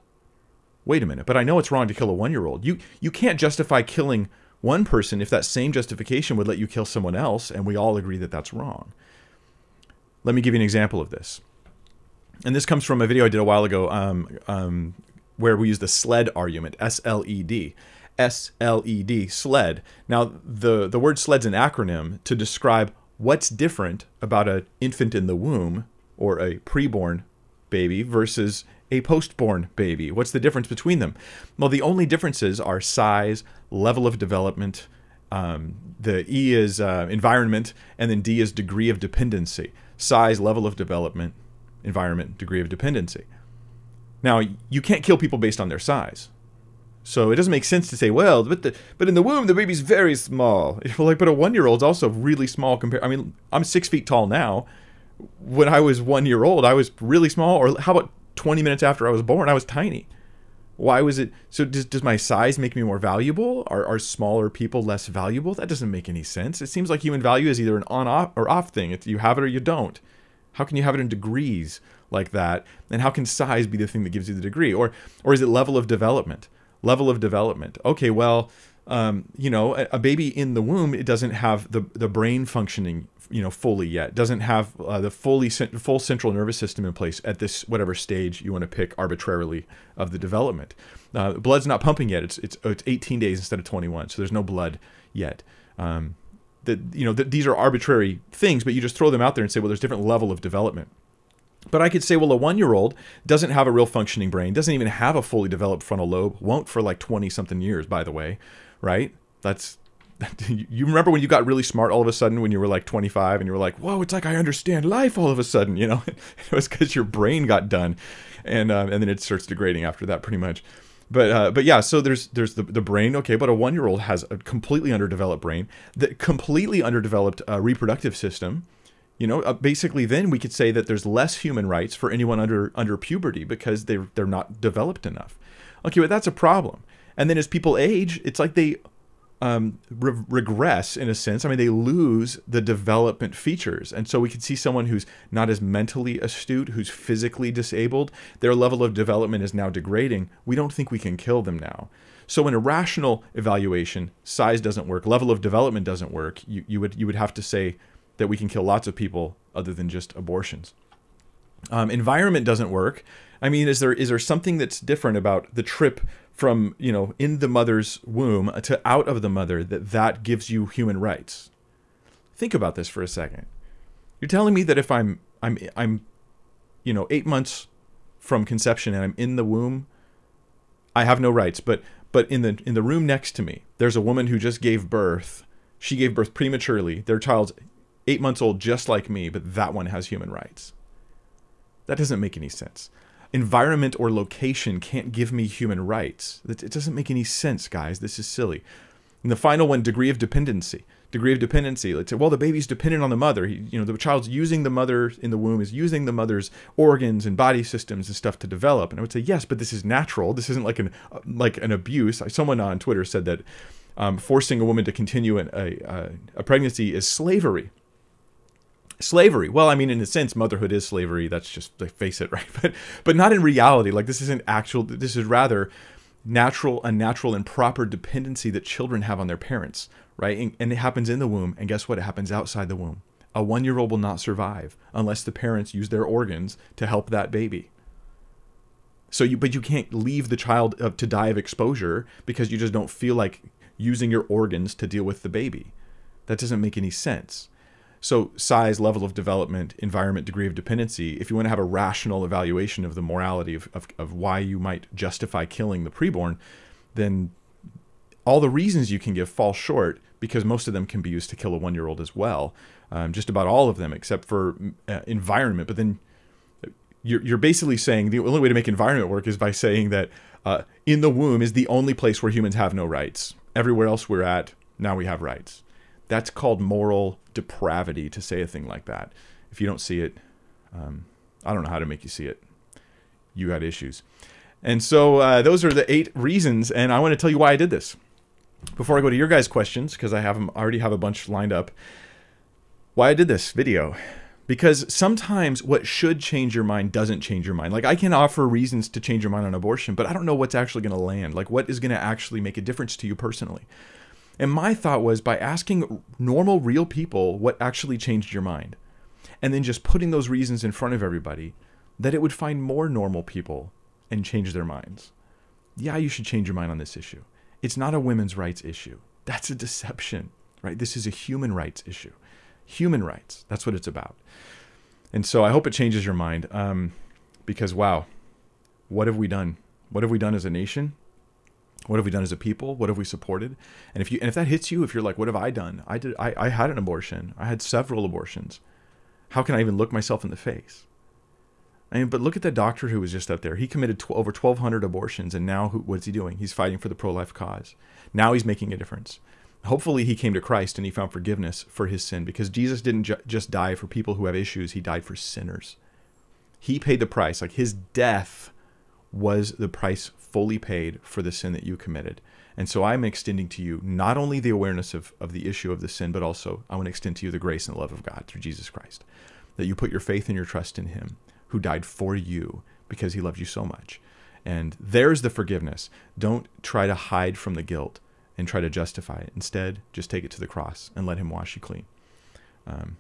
wait a minute but i know it's wrong to kill a one year old you you can't justify killing one person if that same justification would let you kill someone else and we all agree that that's wrong. Let me give you an example of this and this comes from a video I did a while ago um, um, where we use the sled argument, S L E D. S L E D, sled. Now, the, the word sled's an acronym to describe what's different about an infant in the womb or a preborn baby versus a postborn baby. What's the difference between them? Well, the only differences are size, level of development. Um, the E is uh, environment, and then D is degree of dependency. Size, level of development, environment, degree of dependency. Now, you can't kill people based on their size. So it doesn't make sense to say, well, but the, but in the womb the baby's very small. Well, like, but a one year old's also really small compared. I mean, I'm six feet tall now, when I was one year old, I was really small. Or how about 20 minutes after I was born, I was tiny. Why was it? So does, does my size make me more valuable? Are, are smaller people less valuable? That doesn't make any sense. It seems like human value is either an on off or off thing. It's you have it or you don't. How can you have it in degrees like that? And how can size be the thing that gives you the degree? Or or is it level of development? Level of development. Okay, well, um, you know, a, a, baby in the womb, it doesn't have the the brain functioning, you know, fully yet. Doesn't have uh, the fully full central nervous system in place at this whatever stage you want to pick arbitrarily of the development. Uh, blood's not pumping yet. It's it's it's 18 days instead of 21, so there's no blood yet. Um, that you know, that these are arbitrary things, but you just throw them out there and say, well, there's different level of development. But I could say, well, a one year old doesn't have a real functioning brain, doesn't even have a fully developed frontal lobe, won't for like 20 something years, by the way right? That's you remember when you got really smart all of a sudden when you were like 25 and you were like, "Whoa, it's like I understand life all of a sudden," you know? it was because your brain got done, and uh, and then it starts degrading after that, pretty much. But uh, but yeah, so there's there's the, the brain, okay, but a one year old has a completely underdeveloped brain, the completely underdeveloped uh, reproductive system. You know, uh, basically, then we could say that there's less human rights for anyone under under puberty because they they're not developed enough. Okay, but that's a problem and then as people age, it's like they um, re- regress in a sense. I mean, they lose the development features. And so we can see someone who's not as mentally astute, who's physically disabled, their level of development is now degrading. We don't think we can kill them now. So in a rational evaluation, size doesn't work, level of development doesn't work. You, you would you would have to say that we can kill lots of people other than just abortions. Um, environment doesn't work. I mean, is there is there something that's different about the trip from you know in the mother's womb to out of the mother that that gives you human rights? Think about this for a second. You're telling me that if i'm i'm i'm you know 8 months from conception and i'm in the womb i have no rights. But but in the in the room next to me there's a woman who just gave birth. She gave birth prematurely. Their child's 8 months old just like me but that one has human rights. That doesn't make any sense environment or location can't give me human rights. It doesn't make any sense, guys. This is silly. And the final one, degree of dependency. Degree of dependency. Let's say, well, the baby's dependent on the mother. He, you know, the child's using the mother in the womb, is using the mother's organs and body systems and stuff to develop. And I would say, yes, but this is natural. This isn't like an like an abuse. Someone on Twitter said that um, forcing a woman to continue an, a, a, a pregnancy is slavery slavery. Well i mean in a sense motherhood is slavery. That's just like face it right? But but not in reality. Like this isn't actual this is rather natural unnatural and proper dependency that children have on their parents right? And, and it happens in the womb. And guess what? It happens outside the womb. A one year old will not survive unless the parents use their organs to help that baby. So you but you can't leave the child up to die of exposure because you just don't feel like using your organs to deal with the baby. That doesn't make any sense so, size, level of development, environment, degree of dependency, if you want to have a rational evaluation of the morality of, of, of why you might justify killing the preborn, then all the reasons you can give fall short because most of them can be used to kill a one year old as well. Um, just about all of them, except for uh, environment. But then you're, you're basically saying the only way to make environment work is by saying that uh, in the womb is the only place where humans have no rights. Everywhere else we're at, now we have rights. That's called moral depravity to say a thing like that. If you don't see it, um, I don't know how to make you see it. You got issues. And so uh, those are the eight reasons, and I want to tell you why I did this. Before I go to your guys' questions, because I have them, I already have a bunch lined up. Why I did this video, because sometimes what should change your mind doesn't change your mind. Like I can offer reasons to change your mind on abortion, but I don't know what's actually going to land. Like what is going to actually make a difference to you personally. And my thought was by asking normal, real people what actually changed your mind, and then just putting those reasons in front of everybody, that it would find more normal people and change their minds. Yeah, you should change your mind on this issue. It's not a women's rights issue. That's a deception, right? This is a human rights issue. Human rights. That's what it's about. And so I hope it changes your mind um, because, wow, what have we done? What have we done as a nation? What have we done as a people? What have we supported? And if you and if that hits you, if you're like, what have I done? I did I, I had an abortion. I had several abortions. How can I even look myself in the face? I mean, but look at that doctor who was just up there. He committed tw- over 1,200 abortions, and now who, what's he doing? He's fighting for the pro-life cause. Now he's making a difference. hopefully he came to Christ and he found forgiveness for his sin because Jesus didn't ju- just die for people who have issues, he died for sinners. He paid the price. Like his death was the price fully paid for the sin that you committed. And so I'm extending to you not only the awareness of, of the issue of the sin, but also I want to extend to you the grace and the love of God through Jesus Christ. That you put your faith and your trust in him who died for you because he loved you so much. And there's the forgiveness. Don't try to hide from the guilt and try to justify it. Instead, just take it to the cross and let him wash you clean. Um,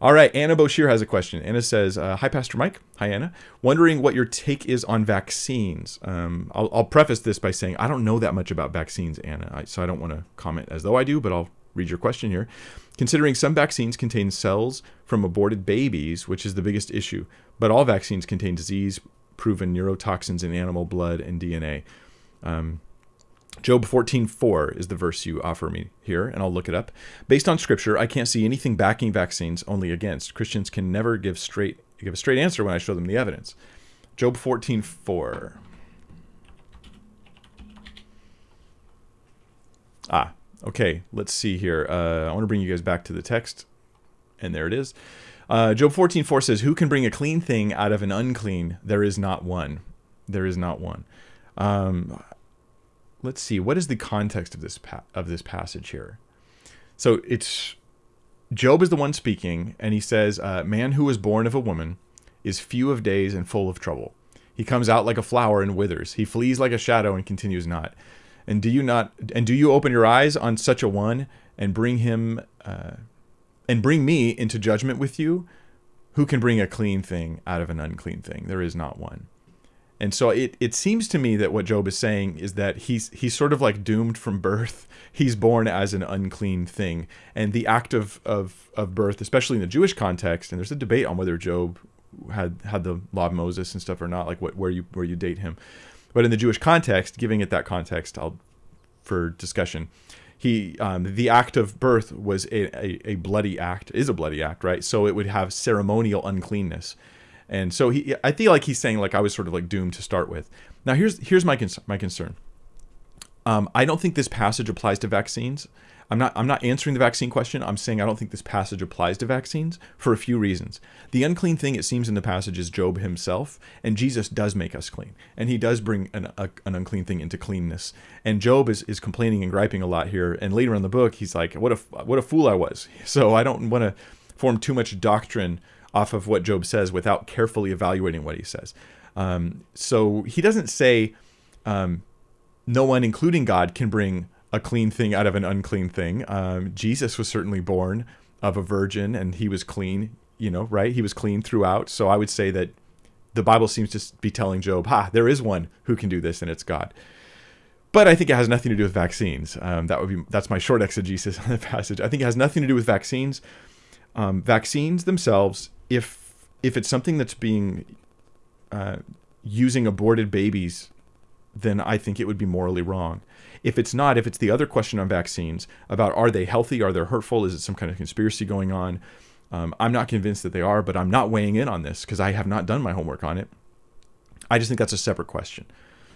all right, Anna Boshir has a question. Anna says, uh, "Hi, Pastor Mike. Hi, Anna. Wondering what your take is on vaccines. Um, I'll, I'll, preface this by saying I don't know that much about vaccines, Anna, I, so I don't want to comment as though I do. But I'll read your question here. Considering some vaccines contain cells from aborted babies, which is the biggest issue, but all vaccines contain disease-proven neurotoxins in animal blood and DNA." Um, Job 14:4 is the verse you offer me here, and I'll look it up. Based on scripture, I can't see anything backing vaccines, only against. Christians can never give straight give a straight answer when I show them the evidence. Job 14:4. Ah, okay. Let's see here. Uh, I want to bring you guys back to the text, and there it is. Uh, Job 14:4 says, "Who can bring a clean thing out of an unclean? There is not one. There is not one." Um, let's see what is the context of this of this passage here? So it's job is the one speaking and he says uh, man who was born of a woman is few of days and full of trouble. He comes out like a flower and withers. He flees like a shadow and continues not. And do you not and do you open your eyes on such a one and bring him uh, and bring me into judgment with you? Who can bring a clean thing out of an unclean thing? There is not one and so it, it seems to me that what Job is saying is that he's he's sort of like doomed from birth. He's born as an unclean thing. And the act of, of, of birth, especially in the Jewish context, and there's a debate on whether Job had had the law of Moses and stuff or not, like what where you where you date him. But in the Jewish context, giving it that context, I'll for discussion, he um, the act of birth was a, a, a bloody act, is a bloody act, right? So it would have ceremonial uncleanness. And so he, I feel like he's saying like I was sort of like doomed to start with. Now here's here's my my concern. Um, I don't think this passage applies to vaccines. I'm not I'm not answering the vaccine question. I'm saying I don't think this passage applies to vaccines for a few reasons. The unclean thing it seems in the passage is Job himself, and Jesus does make us clean, and he does bring an, a, an unclean thing into cleanness. And Job is, is complaining and griping a lot here. And later in the book, he's like, "What a what a fool I was." So I don't want to form too much doctrine off of what Job says without carefully evaluating what he says. Um, so he doesn't say um, no one, including God, can bring a clean thing out of an unclean thing. Um, Jesus was certainly born of a virgin and he was clean, you know, right? He was clean throughout. So I would say that the Bible seems to be telling Job, ha, there is one who can do this and it's God. But I think it has nothing to do with vaccines. Um, that would be that's my short exegesis on the passage. I think it has nothing to do with vaccines. Um, vaccines themselves if if it's something that's being uh, using aborted babies, then I think it would be morally wrong. If it's not, if it's the other question on vaccines about are they healthy, are they hurtful, is it some kind of conspiracy going on? Um, I'm not convinced that they are, but I'm not weighing in on this because I have not done my homework on it. I just think that's a separate question.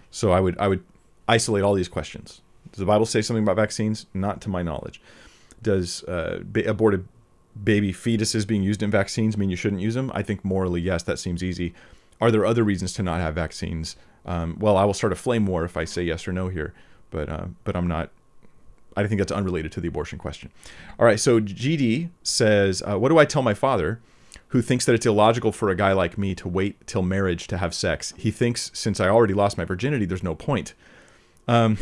So I would I would isolate all these questions. Does the Bible say something about vaccines? Not to my knowledge. Does uh, aborted baby fetuses being used in vaccines mean you shouldn't use them? I think morally, yes, that seems easy. Are there other reasons to not have vaccines? Um, well, I will start a flame war if I say yes or no here, but uh, but I'm not. I think that's unrelated to the abortion question. All right, so GD says, uh, "What do I tell my father, who thinks that it's illogical for a guy like me to wait till marriage to have sex? He thinks since I already lost my virginity, there's no point." Um,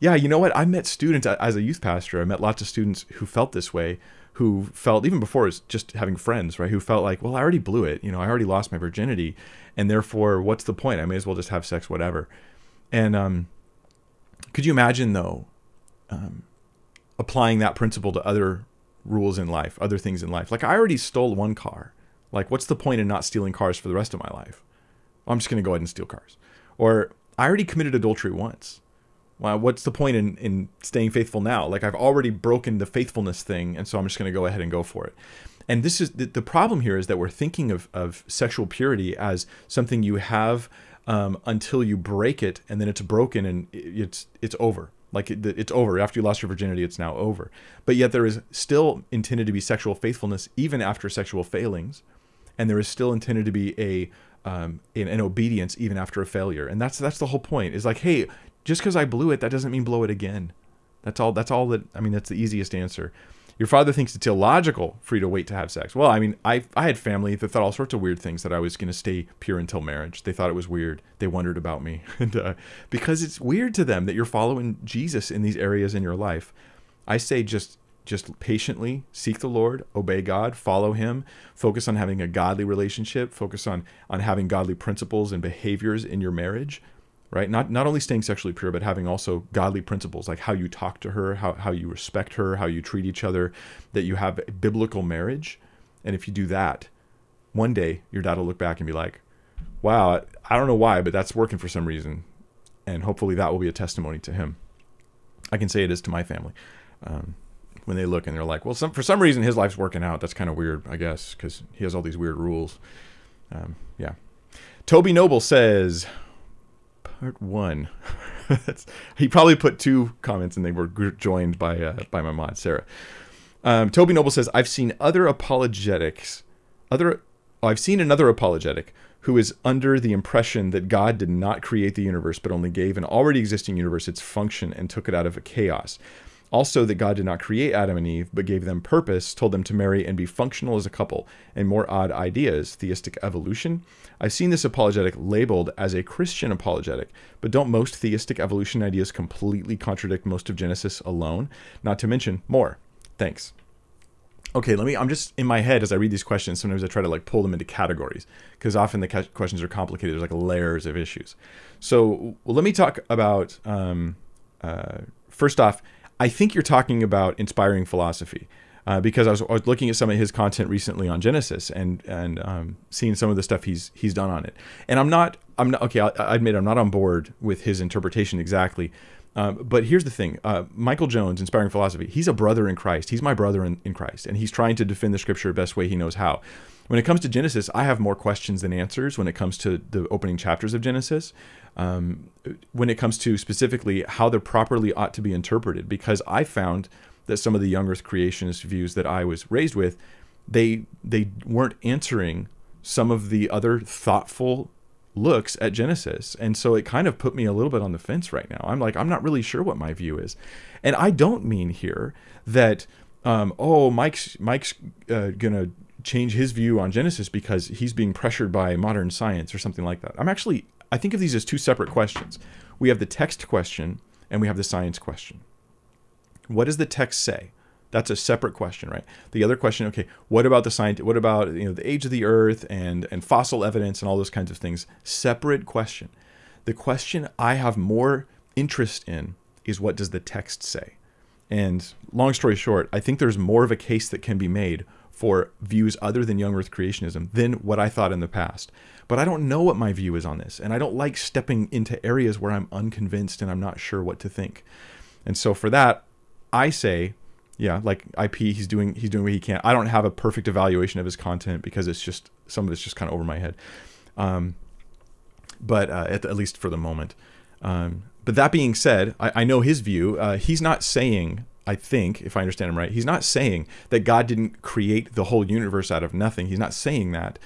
yeah, you know what? I met students as a youth pastor. I met lots of students who felt this way who felt even before was just having friends, right? Who felt like, well, I already blew it. You know, I already lost my virginity, and therefore, what's the point? I may as well just have sex, whatever. And um, could you imagine though, um, applying that principle to other rules in life, other things in life? Like I already stole one car. Like, what's the point in not stealing cars for the rest of my life? I'm just going to go ahead and steal cars. Or I already committed adultery once well, what's the point in, in staying faithful now? Like I've already broken the faithfulness thing, and so I'm just going to go ahead and go for it. And this is the, the problem here is that we're thinking of, of sexual purity as something you have um, until you break it, and then it's broken and it's it's over. Like it, it's over. After you lost your virginity, it's now over. But yet there is still intended to be sexual faithfulness even after sexual failings, and there is still intended to be a um, an, an obedience even after a failure. And that's that's the whole point. Is like, hey, just because I blew it, that doesn't mean blow it again. That's all. That's all that. I mean, that's the easiest answer. Your father thinks it's illogical for you to wait to have sex. Well, I mean, I I had family that thought all sorts of weird things that I was going to stay pure until marriage. They thought it was weird. They wondered about me, and uh, because it's weird to them that you're following Jesus in these areas in your life, I say just just patiently seek the Lord, obey God, follow Him, focus on having a godly relationship, focus on on having godly principles and behaviors in your marriage right? Not not only staying sexually pure, but having also godly principles, like how you talk to her, how, how you respect her, how you treat each other, that you have a biblical marriage. And if you do that, one day your dad will look back and be like, wow, I don't know why, but that's working for some reason. And hopefully that will be a testimony to him. I can say it is to my family. Um, when they look and they're like, well, some, for some reason his life's working out. That's kind of weird, I guess, because he has all these weird rules. Um, yeah. Toby Noble says, part one. he probably put two comments and they were joined by uh, by my mod Sarah. Um, Toby Noble says, "I've seen other apologetics, other oh, I've seen another apologetic who is under the impression that God did not create the universe but only gave an already existing universe its function and took it out of a chaos." Also, that God did not create Adam and Eve, but gave them purpose, told them to marry and be functional as a couple, and more odd ideas, theistic evolution. I've seen this apologetic labeled as a Christian apologetic, but don't most theistic evolution ideas completely contradict most of Genesis alone? Not to mention more. Thanks. Okay, let me. I'm just in my head as I read these questions. Sometimes I try to like pull them into categories because often the ca- questions are complicated. There's like layers of issues. So well, let me talk about um, uh, first off I think you're talking about inspiring philosophy. Uh, because I was, I was, looking at some of his content recently on Genesis and and um, seeing some of the stuff he's he's done on it. And I'm not I'm not okay. I, I admit I'm not on board with his interpretation exactly. Um, but here's the thing: uh, Michael Jones, inspiring philosophy. He's a brother in Christ. He's my brother in, in Christ, and he's trying to defend the Scripture the best way he knows how. When it comes to Genesis, I have more questions than answers. When it comes to the opening chapters of Genesis, um, when it comes to specifically how they're properly ought to be interpreted, because I found that some of the young Earth creationist views that I was raised with, they they weren't answering some of the other thoughtful looks at Genesis. And so it kind of put me a little bit on the fence right now. I'm like, I'm not really sure what my view is. And I don't mean here that, um, oh, Mike's Mike's uh, gonna change his view on Genesis because he's being pressured by modern science or something like that. I'm actually I think of these as two separate questions. We have the text question and we have the science question. What does the text say? That's a separate question, right? The other question, okay, what about the science? What about you know the age of the Earth and and fossil evidence and all those kinds of things? Separate question. The question I have more interest in is what does the text say? And long story short, I think there's more of a case that can be made for views other than young Earth creationism than what I thought in the past. But I don't know what my view is on this, and I don't like stepping into areas where I'm unconvinced and I'm not sure what to think. And so for that, I say, yeah, like IP, he's doing he's doing what he can. I don't have a perfect evaluation of his content because it's just some of it's just kind of over my head. Um, but uh, at, at, least for the moment. Um, but that being said, I, I know his view. Uh, he's not saying I think, if I understand him right, he's not saying that God didn't create the whole universe out of nothing. He's not saying that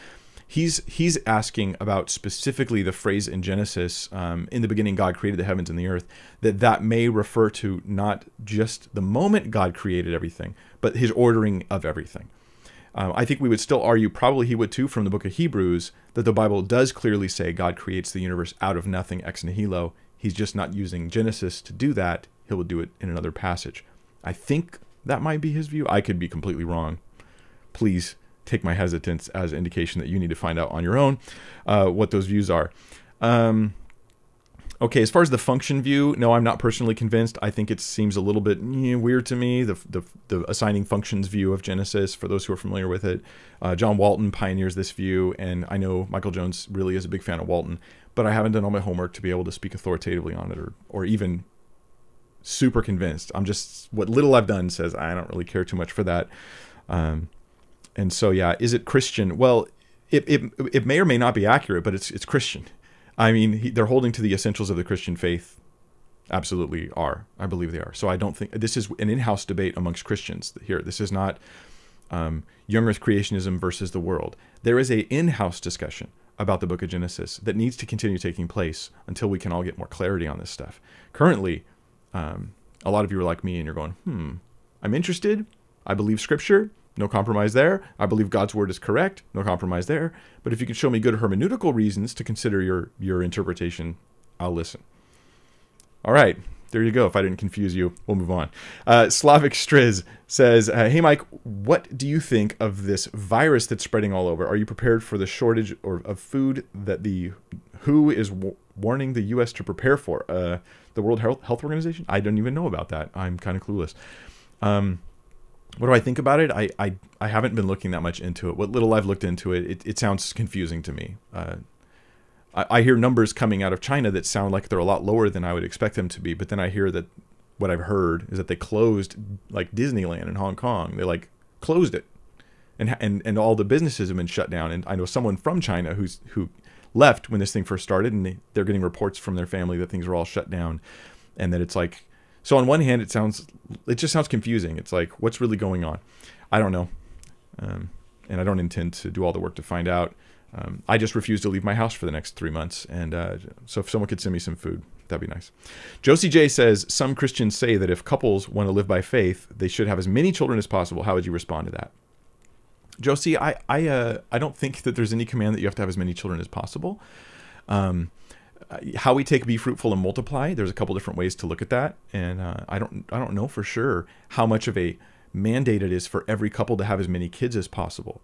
he's he's asking about specifically the phrase in Genesis, um, in the beginning God created the heavens and the earth, that that may refer to not just the moment God created everything, but his ordering of everything. Um, I think we would still argue, probably he would too, from the book of Hebrews, that the Bible does clearly say God creates the universe out of nothing, ex nihilo. He's just not using Genesis to do that. He will do it in another passage. I think that might be his view. I could be completely wrong. Please take my hesitance as indication that you need to find out on your own uh, what those views are. Um, okay, as far as the function view, no, I'm not personally convinced. I think it seems a little bit weird to me, the, the, the, assigning functions view of Genesis, for those who are familiar with it. Uh, John Walton pioneers this view, and I know Michael Jones really is a big fan of Walton, but I haven't done all my homework to be able to speak authoritatively on it or, or even super convinced. I'm just, what little I've done says I don't really care too much for that. Um, and so yeah, is it Christian? Well, it, it, it may or may not be accurate, but it's it's Christian. I mean, he, they're holding to the essentials of the Christian faith absolutely are. I believe they are. So I don't think this is an in-house debate amongst Christians here. This is not um, young Earth creationism versus the world. There is a in-house discussion about the Book of Genesis that needs to continue taking place until we can all get more clarity on this stuff. Currently, um, a lot of you are like me and you're going, hmm, I'm interested. I believe Scripture. No compromise there. I believe God's word is correct. No compromise there. But if you can show me good hermeneutical reasons to consider your your interpretation, I'll listen. All right, there you go. If I didn't confuse you, we'll move on. Uh, Slavic Striz says, uh, "Hey Mike, what do you think of this virus that's spreading all over? Are you prepared for the shortage or, of food that the WHO is warning the U.S. to prepare for? Uh, the World Health, Health Organization? I don't even know about that. I'm kind of clueless." Um, what do I think about it? I, I, I haven't been looking that much into it. What little I've looked into it, it, it sounds confusing to me. Uh, I, I hear numbers coming out of China that sound like they're a lot lower than I would expect them to be, but then I hear that what I've heard is that they closed like Disneyland in Hong Kong. They like closed it, and and and all the businesses have been shut down. And I know someone from China who's who left when this thing first started, and they, they're getting reports from their family that things are all shut down, and that it's like so on one hand, it sounds, it just sounds confusing. It's like, what's really going on? I don't know, um, and I don't intend to do all the work to find out. Um, I just refuse to leave my house for the next three months, and uh, so if someone could send me some food, that'd be nice. Josie J says some Christians say that if couples want to live by faith, they should have as many children as possible. How would you respond to that? Josie, I I uh, I don't think that there's any command that you have to have as many children as possible. Um, how we take be fruitful and multiply there's a couple different ways to look at that. And uh, i don't i don't know for sure how much of a mandate it is for every couple to have as many kids as possible.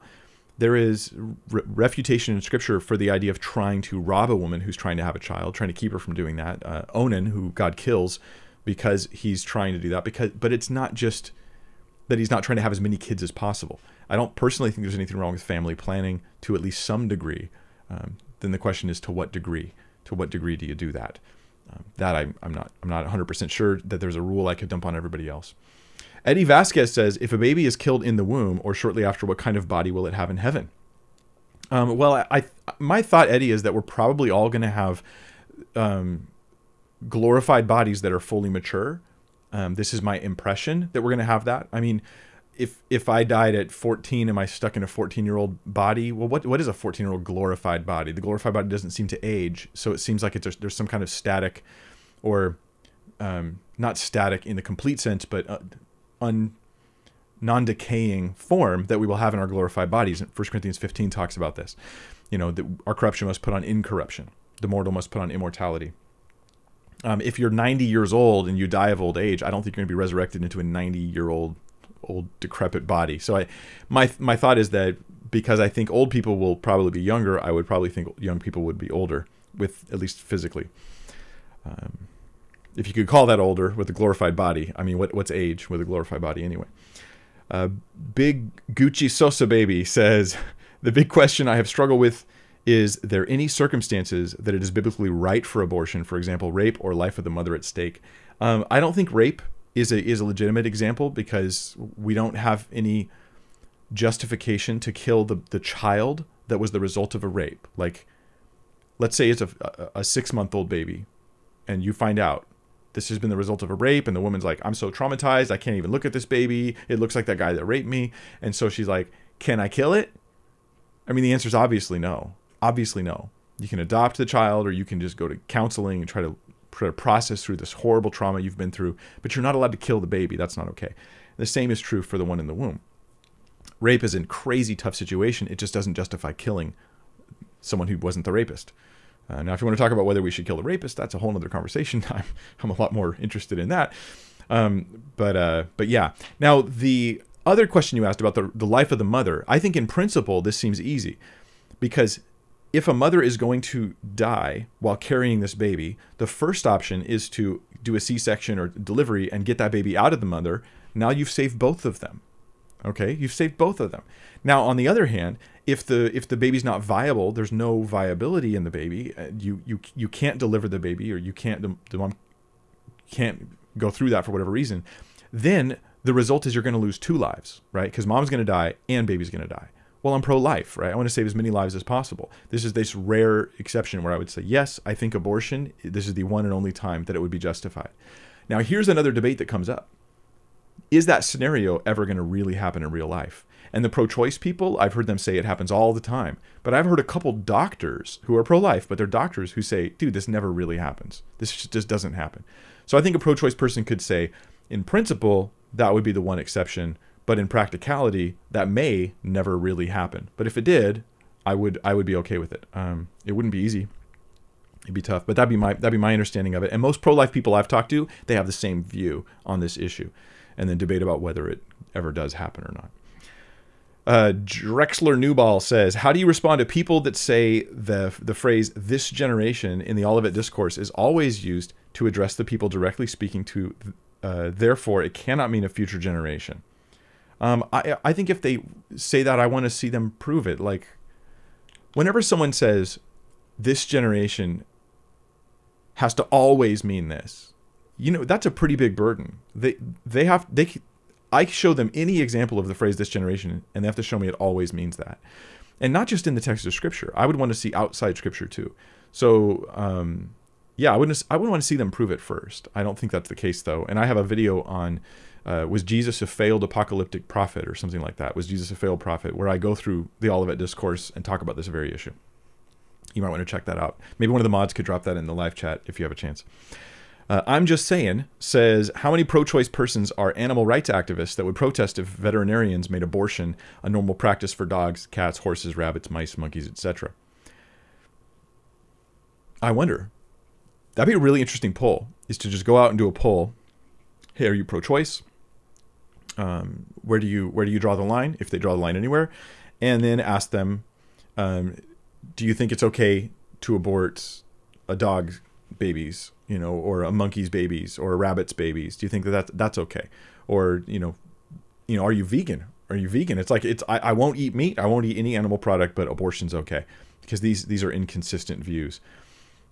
There is re- refutation in scripture for the idea of trying to rob a woman who's trying to have a child trying to keep her from doing that. Uh, onan who god kills because he's trying to do that because but it's not just that he's not trying to have as many kids as possible. I don't personally think there's anything wrong with family planning to at least some degree. Um, then the question is to what degree to what degree do you do that? Um, that I, I'm not I'm not 100% sure that there's a rule I could dump on everybody else. Eddie Vasquez says, if a baby is killed in the womb or shortly after, what kind of body will it have in heaven? Um, well, I, I, my thought, Eddie, is that we're probably all going to have um, glorified bodies that are fully mature. Um, this is my impression that we're going to have that. I mean, if if I died at 14, am I stuck in a 14 year old body? Well, what what is a 14 year old glorified body? The glorified body doesn't seem to age, so it seems like it's there's some kind of static, or um, not static in the complete sense, but uh, un non-decaying form that we will have in our glorified bodies. And 1 Corinthians 15 talks about this. You know, that our corruption must put on incorruption. The mortal must put on immortality. Um, if you're 90 years old and you die of old age, I don't think you're going to be resurrected into a 90 year old old decrepit body. So I, my my thought is that because I think old people will probably be younger, I would probably think young people would be older, with at least physically. Um, if you could call that older with a glorified body, I mean, what what's age with a glorified body anyway? Uh, big Gucci Sosa baby says the big question I have struggled with is there any circumstances that it is biblically right for abortion, for example, rape or life of the mother at stake? Um, I don't think rape is a is a legitimate example because we don't have any justification to kill the the child that was the result of a rape. Like, let's say it's a a, a six month old baby, and you find out this has been the result of a rape, and the woman's like, I'm so traumatized, I can't even look at this baby. It looks like that guy that raped me, and so she's like, Can I kill it? I mean, the answer is obviously no. Obviously no. You can adopt the child, or you can just go to counseling and try to process through this horrible trauma you've been through, but you're not allowed to kill the baby. That's not okay. The same is true for the one in the womb. Rape is a crazy tough situation. It just doesn't justify killing someone who wasn't the rapist. Uh, now, if you want to talk about whether we should kill the rapist, that's a whole other conversation. I'm, I'm a lot more interested in that. Um, but uh, but yeah. Now the other question you asked about the the life of the mother, I think in principle this seems easy, because if a mother is going to die while carrying this baby, the first option is to do a C section or delivery and get that baby out of the mother. Now you've saved both of them. Okay, you've saved both of them. Now, on the other hand, if the if the baby's not viable, there's no viability in the baby. Uh, you you you can't deliver the baby, or you can't the, the mom can't go through that for whatever reason. Then the result is you're going to lose two lives, right? Because mom's going to die and baby's going to die. Well, I'm pro life, right? I want to save as many lives as possible. This is this rare exception where I would say, yes, I think abortion, this is the one and only time that it would be justified. Now, here's another debate that comes up Is that scenario ever going to really happen in real life? And the pro choice people, I've heard them say it happens all the time. But I've heard a couple doctors who are pro life, but they're doctors who say, dude, this never really happens. This just doesn't happen. So I think a pro choice person could say, in principle, that would be the one exception. But in practicality, that may never really happen. But if it did, I would I would be okay with it. Um, it wouldn't be easy. It'd be tough, but that'd be my that'd be my understanding of it. And most pro life people I've talked to, they have the same view on this issue, and then debate about whether it ever does happen or not. Uh, Drexler Newball says, "How do you respond to people that say the the phrase "this generation" in the Olivet discourse is always used to address the people directly speaking to? Uh, therefore, it cannot mean a future generation." Um, I I think if they say that, I want to see them prove it. Like, whenever someone says, "This generation," has to always mean this, you know, that's a pretty big burden. They they have they I show them any example of the phrase this generation, and they have to show me it always means that. And not just in the text of scripture. I would want to see outside scripture too. So um, yeah, I wouldn't I wouldn't want to see them prove it first. I don't think that's the case though. And I have a video on uh, was Jesus a failed apocalyptic prophet or something like that? Was Jesus a failed prophet? Where I go through the Olivet discourse and talk about this very issue. You might want to check that out. Maybe one of the mods could drop that in the live chat if you have a chance. Uh, I'm just saying says how many pro-choice persons are animal rights activists that would protest if veterinarians made abortion a normal practice for dogs, cats, horses, rabbits, mice, monkeys, etc. I wonder. That'd be a really interesting poll. Is to just go out and do a poll. Hey, are you pro-choice? Um, where do you where do you draw the line? If they draw the line anywhere, and then ask them, um, do you think it's okay to abort a dog's babies, you know, or a monkey's babies or a rabbit's babies? Do you think that that's, that's okay? Or, you know, you know, are you vegan? Are you vegan? It's like it's I, I won't eat meat, I won't eat any animal product, but abortion's okay. Because these these are inconsistent views.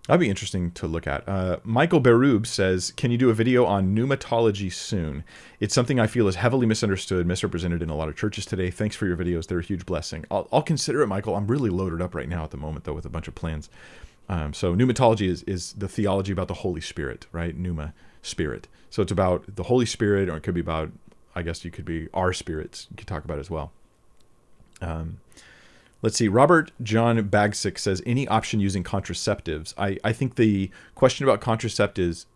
That'd be interesting to look at. Uh, Michael Berube says, "Can you do a video on pneumatology soon? It's something I feel is heavily misunderstood, misrepresented in a lot of churches today. Thanks for your videos; they're a huge blessing. I'll, I'll consider it, Michael. I'm really loaded up right now at the moment, though, with a bunch of plans. Um, so pneumatology is, is the theology about the Holy Spirit, right? Pneuma, spirit. So it's about the Holy Spirit, or it could be about, I guess you could be our spirits. You could talk about as well. Um, let's see. Robert John Bagsick says any option using contraceptives. I, I think the question about contraceptives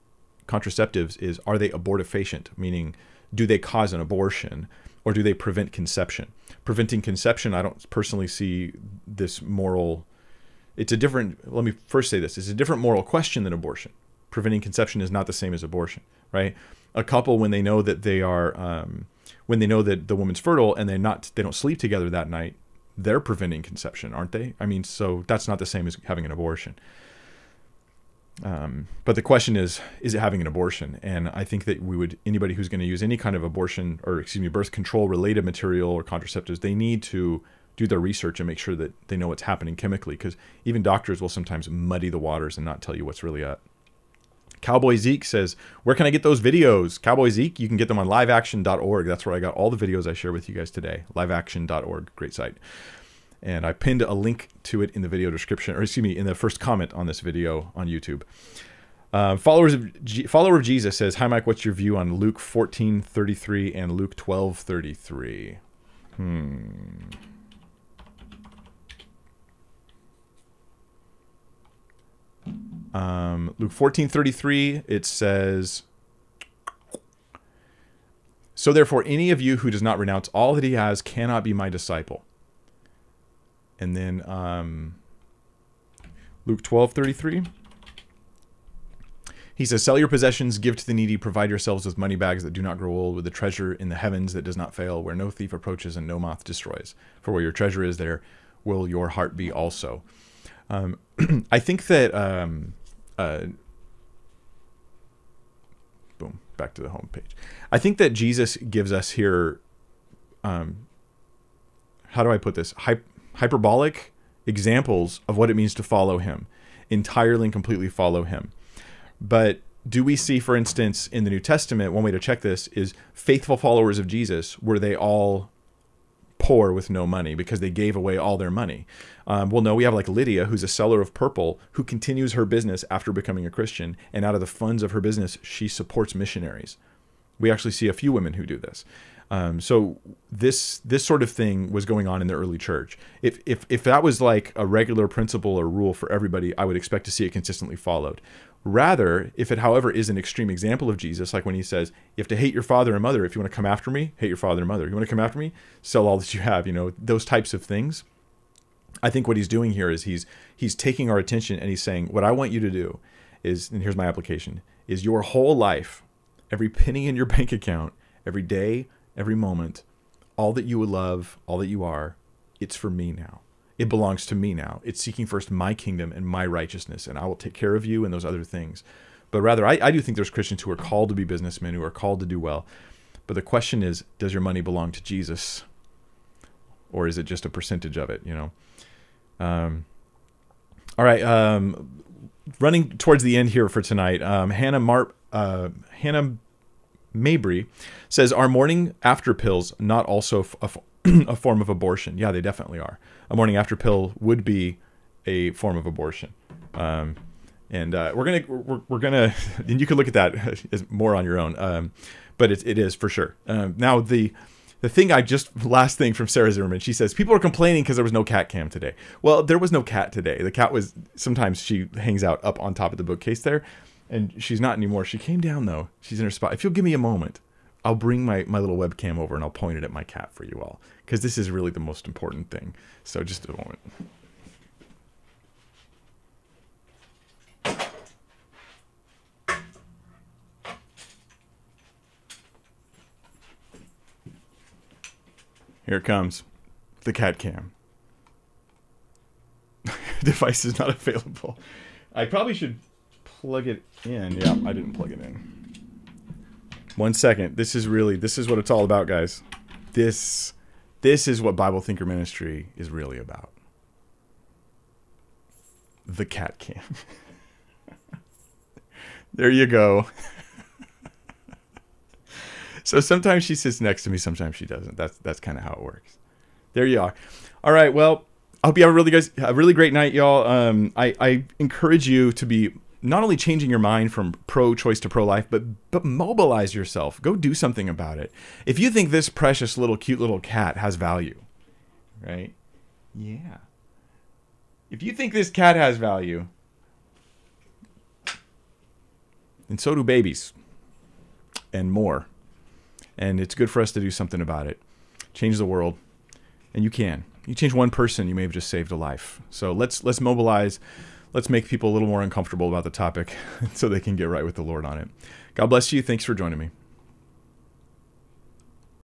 contraceptives is are they abortifacient, meaning do they cause an abortion or do they prevent conception? Preventing conception, I don't personally see this moral it's a different let me first say this it's a different moral question than abortion preventing conception is not the same as abortion right a couple when they know that they are um, when they know that the woman's fertile and they're not they don't sleep together that night they're preventing conception aren't they i mean so that's not the same as having an abortion um, but the question is is it having an abortion and i think that we would anybody who's going to use any kind of abortion or excuse me birth control related material or contraceptives they need to do their research and make sure that they know what's happening chemically because even doctors will sometimes muddy the waters and not tell you what's really up. Cowboy Zeke says, Where can I get those videos? Cowboy Zeke, you can get them on liveaction.org. That's where I got all the videos I share with you guys today. Liveaction.org, great site. And I pinned a link to it in the video description, or excuse me, in the first comment on this video on YouTube. Uh, followers of G- follower of Jesus says, "Hi Mike, what's your view on Luke fourteen thirty three and Luke twelve thirty three? Hmm. Um, Luke 14 33, it says, So therefore, any of you who does not renounce all that he has cannot be my disciple. And then um, Luke 12 33. He says, Sell your possessions, give to the needy, provide yourselves with money bags that do not grow old, with a treasure in the heavens that does not fail, where no thief approaches and no moth destroys. For where your treasure is, there will your heart be also. Um, I think that um, uh, boom, back to the home page. I think that Jesus gives us here, um, how do I put this? Hy- hyperbolic examples of what it means to follow him, entirely and completely follow him. But do we see, for instance, in the New Testament, one way to check this is faithful followers of Jesus, were they all poor with no money because they gave away all their money. Um, well, no, we have like Lydia, who's a seller of purple, who continues her business after becoming a Christian, and out of the funds of her business, she supports missionaries. We actually see a few women who do this. Um, so this this sort of thing was going on in the early church. If if if that was like a regular principle or rule for everybody, I would expect to see it consistently followed. Rather, if it, however, is an extreme example of Jesus, like when he says, "You have to hate your father and mother if you want to come after me. Hate your father and mother. You want to come after me? Sell all that you have." You know those types of things. I think what he's doing here is he's he's taking our attention and he's saying, "What I want you to do is, and here's my application: is your whole life, every penny in your bank account, every day, every moment, all that you would love, all that you are, it's for me now. It belongs to me now. It's seeking first my kingdom and my righteousness, and I will take care of you and those other things. But rather, I, I do think there's Christians who are called to be businessmen, who are called to do well. But the question is, does your money belong to Jesus? Or is it just a percentage of it, you know? Um, all right. Um, running towards the end here for tonight, um, Hannah Mar- uh, Hannah Mabry says, Are morning after pills not also a, form of abortion? Yeah, they definitely are. A morning after pill would be a form of abortion. Um, and uh, we're gonna we're, we're gonna and you can look at that more on your own. Um, but it, it is for sure. Um, now the the thing I just last thing from Sarah Zimmerman, she says people are complaining because there was no cat cam today. Well, there was no cat today. The cat was sometimes she hangs out up on top of the bookcase there, and she's not anymore. She came down though. She's in her spot. If you'll give me a moment, I'll bring my, my little webcam over and I'll point it at my cat for you all because this is really the most important thing. So just a moment. Here it comes. The cat cam. Device is not available. I probably should plug it in. Yeah, I didn't plug it in. One second. This is really this is what it's all about, guys. This this is what Bible Thinker Ministry is really about. The cat cam. there you go. so sometimes she sits next to me, sometimes she doesn't. That's that's kind of how it works. There you are. All right. Well, I hope you have a really guys a really great night, y'all. Um, I I encourage you to be not only changing your mind from pro-choice to pro-life, but but mobilize yourself. Go do something about it. If you think this precious little cute little cat has value, right? Yeah. If you think this cat has value, and so do babies and more. And it's good for us to do something about it. Change the world. And you can. You change one person, you may have just saved a life. So let's let's mobilize let's make people a little more uncomfortable about the topic so they can get right with the Lord on it. God bless you. Thanks for joining me.